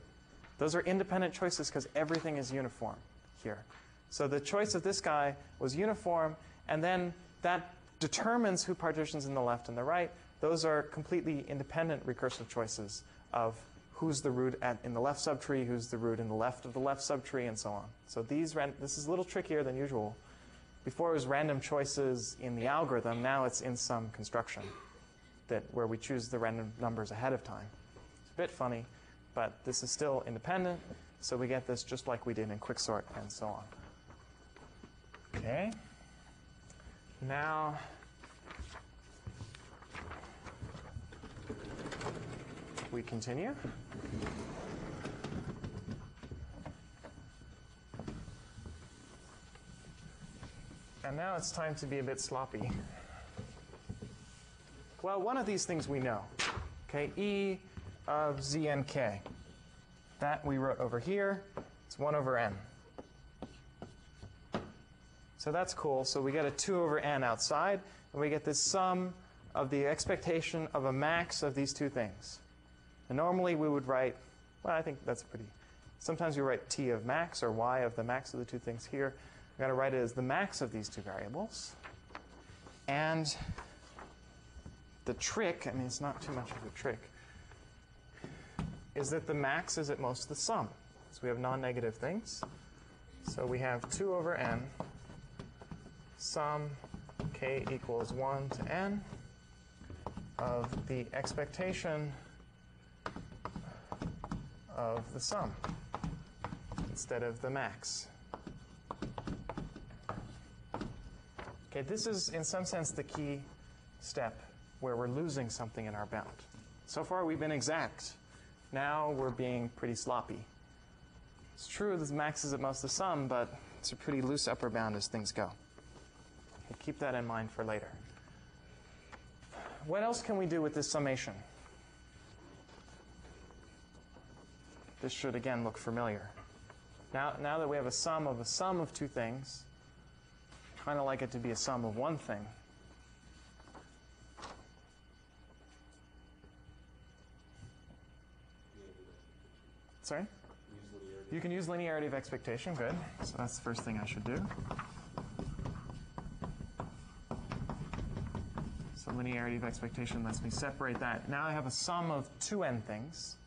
Those are independent choices because everything is uniform here. So the choice of this guy was uniform, and then that determines who partitions in the left and the right. Those are completely independent recursive choices of who's the root at, in the left subtree, who's the root in the left of the left subtree, and so on. So these this is a little trickier than usual. Before it was random choices in the algorithm, now it's in some construction that where we choose the random numbers ahead of time. It's a bit funny, but this is still independent, so we get this just like we did in quicksort and so on. Okay. Now, we continue. And now it's time to be a bit sloppy. Well, one of these things we know. Okay, E of znk. That we wrote over here. It's 1 over n. So that's cool. So we get a 2 over n outside, and we get this sum of the expectation of a max of these two things. And normally we would write, well, I think that's pretty, sometimes you write t of max or y of the max of the two things here. We're going to write it as the max of these two variables. And the trick, I mean, it's not too much of a trick, is that the max is at most the sum. So we have non-negative things. So we have 2 over n sum k equals 1 to n of the expectation of the sum instead of the max. Okay, this is in some sense the key step where we're losing something in our bound. So far, we've been exact. Now we're being pretty sloppy. It's true this maxes at most the sum, but it's a pretty loose upper bound as things go. Okay, keep that in mind for later. What else can we do with this summation? This should again look familiar. Now, now that we have a sum of a sum of two things, kind of like it to be a sum of one thing. Sorry? You can use linearity of expectation, good. So that's the first thing I should do. So linearity of expectation lets me separate that. Now I have a sum of two n things.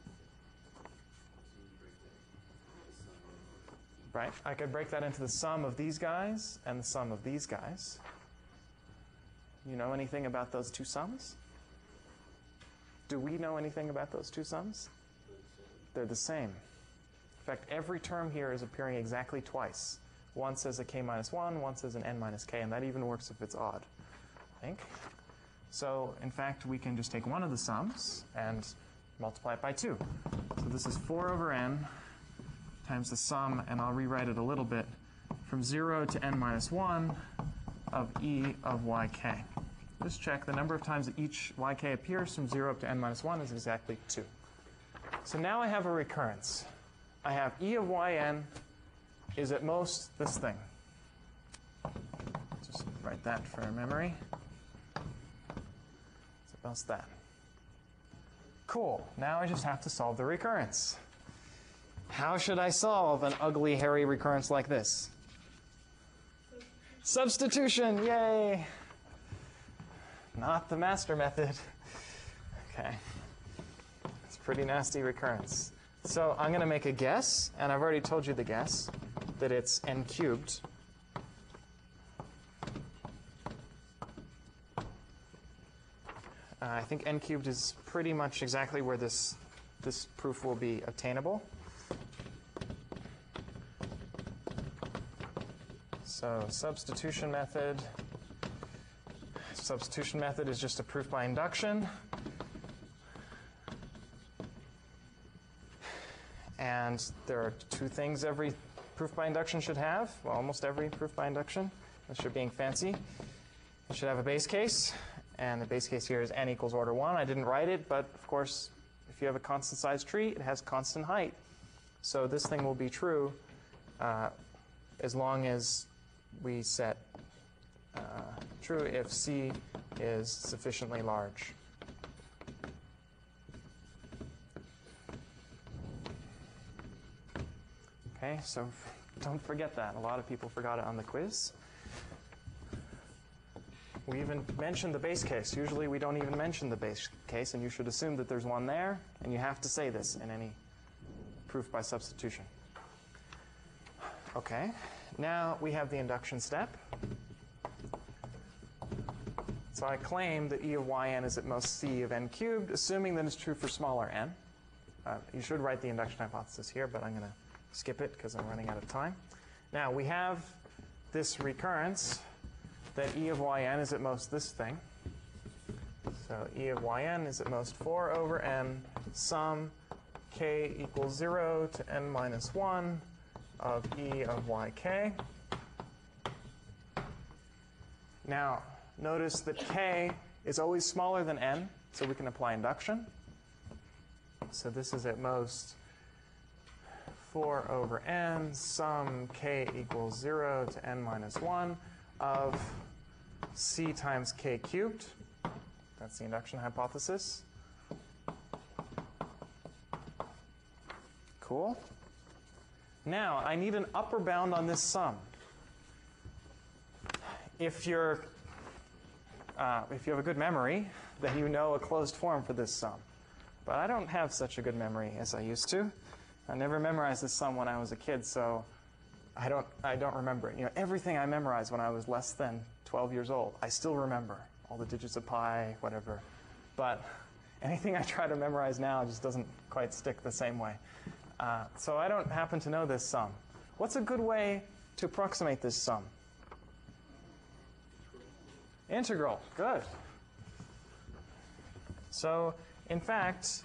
Right? I could break that into the sum of these guys and the sum of these guys. You know anything about those two sums? Do we know anything about those two sums? They're the same. In fact, every term here is appearing exactly twice. Once as a k minus 1, once as an n minus k, and that even works if it's odd, I think. So, in fact, we can just take one of the sums and multiply it by 2. So this is 4 over n times the sum, and I'll rewrite it a little bit, from 0 to n minus 1 of e of yk. Just check the number of times that each yk appears from 0 up to n minus 1 is exactly 2. So now I have a recurrence. I have e of yn is at most this thing. Just write that for memory. It's at most that. Cool. Now I just have to solve the recurrence. How should I solve an ugly, hairy recurrence like this? Substitution, yay! Not the master method. Okay. It's pretty nasty recurrence. So I'm going to make a guess, and I've already told you the guess, that it's n cubed. Uh, I think n cubed is pretty much exactly where this, this proof will be obtainable. So substitution method. Substitution method is just a proof by induction. And there are two things every proof by induction should have. Well, almost every proof by induction, unless you're being fancy. It should have a base case. And the base case here is n equals order 1. I didn't write it, but of course, if you have a constant size tree, it has constant height. So this thing will be true uh, as long as we set uh, true if C is sufficiently large. Okay, so (laughs) don't forget that. A lot of people forgot it on the quiz. We even mentioned the base case. Usually we don't even mention the base case, and you should assume that there's one there, and you have to say this in any proof by substitution. Okay, now we have the induction step. So I claim that E of yn is at most C of n cubed, assuming that it's true for smaller n. Uh, you should write the induction hypothesis here, but I'm going to skip it because I'm running out of time. Now we have this recurrence that E of yn is at most this thing. So E of yn is at most 4 over n sum k equals 0 to n minus 1 of E of yk. Now, notice that k is always smaller than n, so we can apply induction. So this is at most 4 over n sum k equals 0 to n minus 1 of c times k cubed. That's the induction hypothesis. Cool. Now, I need an upper bound on this sum. If you're uh, if you have a good memory, then you know a closed form for this sum. But I don't have such a good memory as I used to. I never memorized this sum when I was a kid, so I don't, I don't remember it. You know, everything I memorized when I was less than 12 years old, I still remember. All the digits of pi, whatever. But anything I try to memorize now just doesn't quite stick the same way. Uh, so I don't happen to know this sum. What's a good way to approximate this sum? Integral. Good. So, in fact,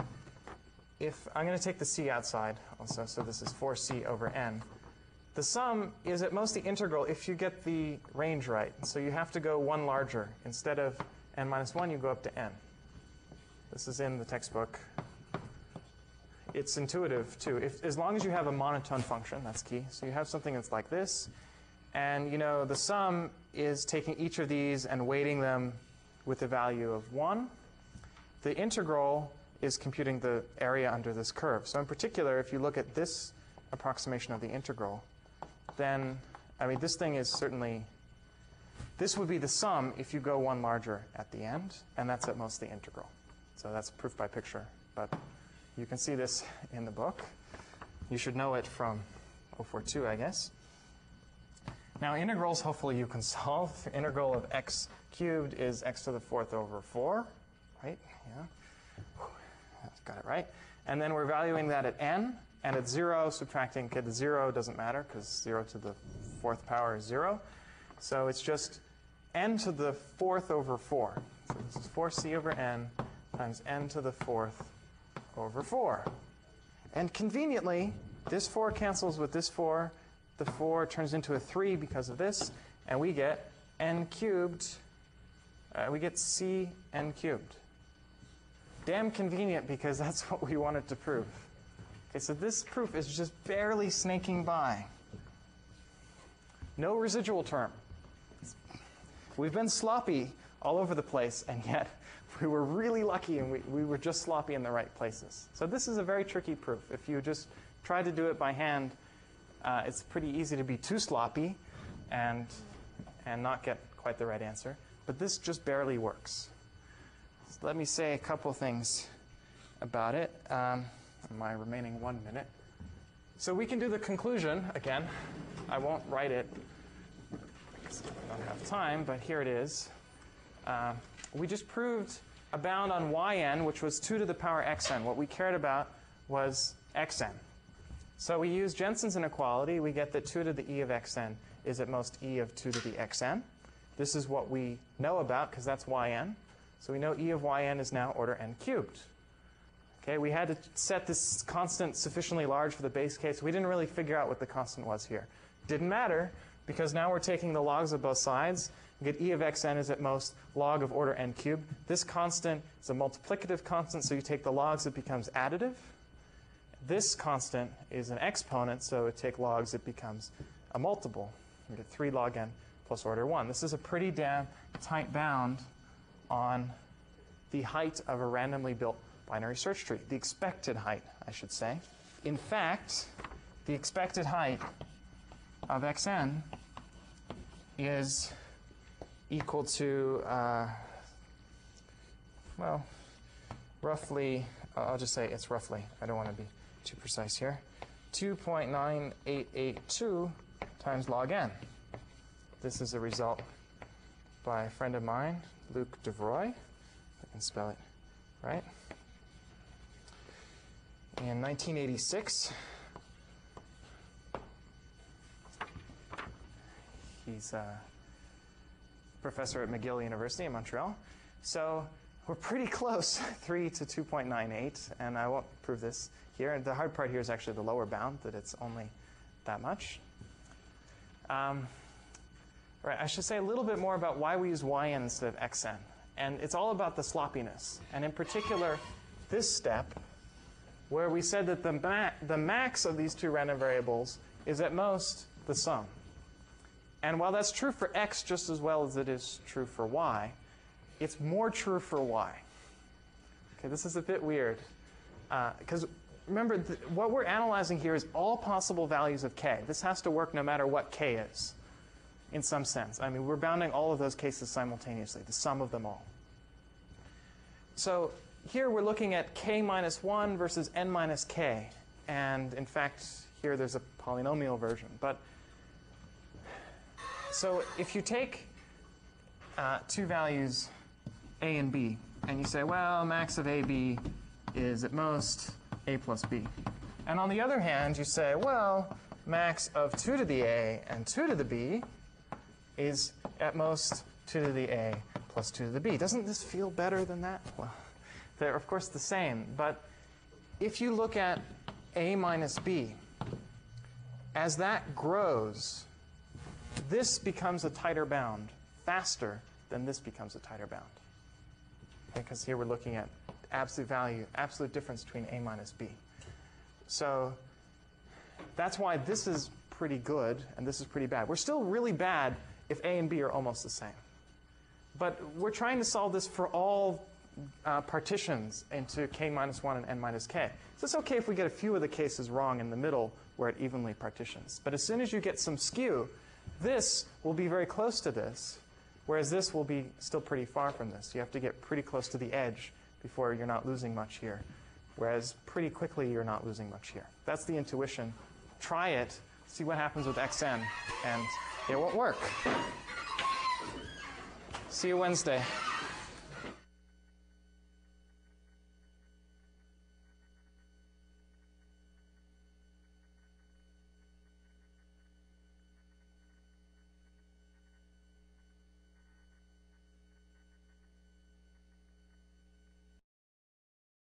if I'm going to take the c outside also, so this is 4c over n. The sum is at most the integral if you get the range right. So you have to go one larger. Instead of n minus 1, you go up to n. This is in the textbook. It's intuitive, too. If, as long as you have a monotone function, that's key. So you have something that's like this. And, you know, the sum is taking each of these and weighting them with a value of 1. The integral is computing the area under this curve. So in particular, if you look at this approximation of the integral, then, I mean, this thing is certainly, this would be the sum if you go one larger at the end, and that's at most the integral. So that's proof by picture. But you can see this in the book. You should know it from 042, I guess. Now, integrals, hopefully you can (laughs) solve. Integral of x cubed is x to the fourth over 4, right? Yeah. Got it right. And then we're valuing that at n, and at 0, subtracting k to 0 doesn't matter because 0 to the fourth power is 0. So it's just n to the fourth over 4. So this is 4c over n times n to the fourth over 4. And conveniently, this 4 cancels with this 4. The 4 turns into a 3 because of this, and we get n cubed. Uh, we get c n cubed. Damn convenient because (laughs) that's what we wanted to prove. Okay, so this proof is just barely snaking by. No residual term. We've been sloppy all over the place, and yet we were really lucky and we, we were just sloppy in the right places. So this is a very tricky proof. If you just try to do it by hand, uh, it's pretty easy to be too sloppy and, and not get quite the right answer. But this just barely works. So let me say a couple things about it um, in my remaining one minute. So we can do the conclusion again. I won't write it because I don't have time, but here it is. Uh, we just proved a bound on yn, which was 2 to the power xn. What we cared about was xn. So we use Jensen's inequality. We get that 2 to the e of xn is at most e of 2 to the xn. This is what we know about because that's yn. So we know e of yn is now order n cubed. Okay, we had to set this constant sufficiently large for the base case. We didn't really figure out what the constant was here. Didn't matter because now we're taking the logs of both sides. Get e of xn is at most log of order n cubed. This constant is a multiplicative constant, so you take the logs, it becomes additive. This constant is an exponent, so it take logs, it becomes a multiple. We get 3 log n plus order 1. This is a pretty damn tight bound on the height of a randomly built binary search tree, the expected height, I should say. In fact, the expected height of xn is equal to, uh, well, roughly, I'll just say it's roughly, I don't want to be too precise here, 2.9882 times log n. This is a result by a friend of mine, Luc Devroye. I can spell it right. In 1986, he's a professor at McGill University in Montreal. So we're pretty close, (laughs) 3 to 2.98, and I won't prove this here. And the hard part here is actually the lower bound, that it's only that much. Um, right, I should say a little bit more about why we use yn instead of xn. And it's all about the sloppiness. And in particular, this step, where we said that the, ma the max of these two random variables is at most the sum. And while that's true for x just as well as it is true for y, it's more true for y. Okay, this is a bit weird. Because uh, remember, what we're analyzing here is all possible values of k. This has to work no matter what k is, in some sense. I mean, we're bounding all of those cases simultaneously, the sum of them all. So here we're looking at k minus 1 versus n minus k. And in fact, here there's a polynomial version. But so if you take uh, two values, a and b, and you say, well, max of ab is at most a plus b. And on the other hand, you say, well, max of 2 to the a and 2 to the b is at most 2 to the a plus 2 to the b. Doesn't this feel better than that? Well, they're of course the same. But if you look at a minus b, as that grows, this becomes a tighter bound faster than this becomes a tighter bound. Because here we're looking at absolute value, absolute difference between a minus b. So that's why this is pretty good and this is pretty bad. We're still really bad if a and b are almost the same. But we're trying to solve this for all uh, partitions into k minus 1 and n minus k. So it's okay if we get a few of the cases wrong in the middle where it evenly partitions. But as soon as you get some skew, this will be very close to this, whereas this will be still pretty far from this. You have to get pretty close to the edge before you're not losing much here, whereas pretty quickly you're not losing much here. That's the intuition. Try it, see what happens with xn, and it won't work. See you Wednesday.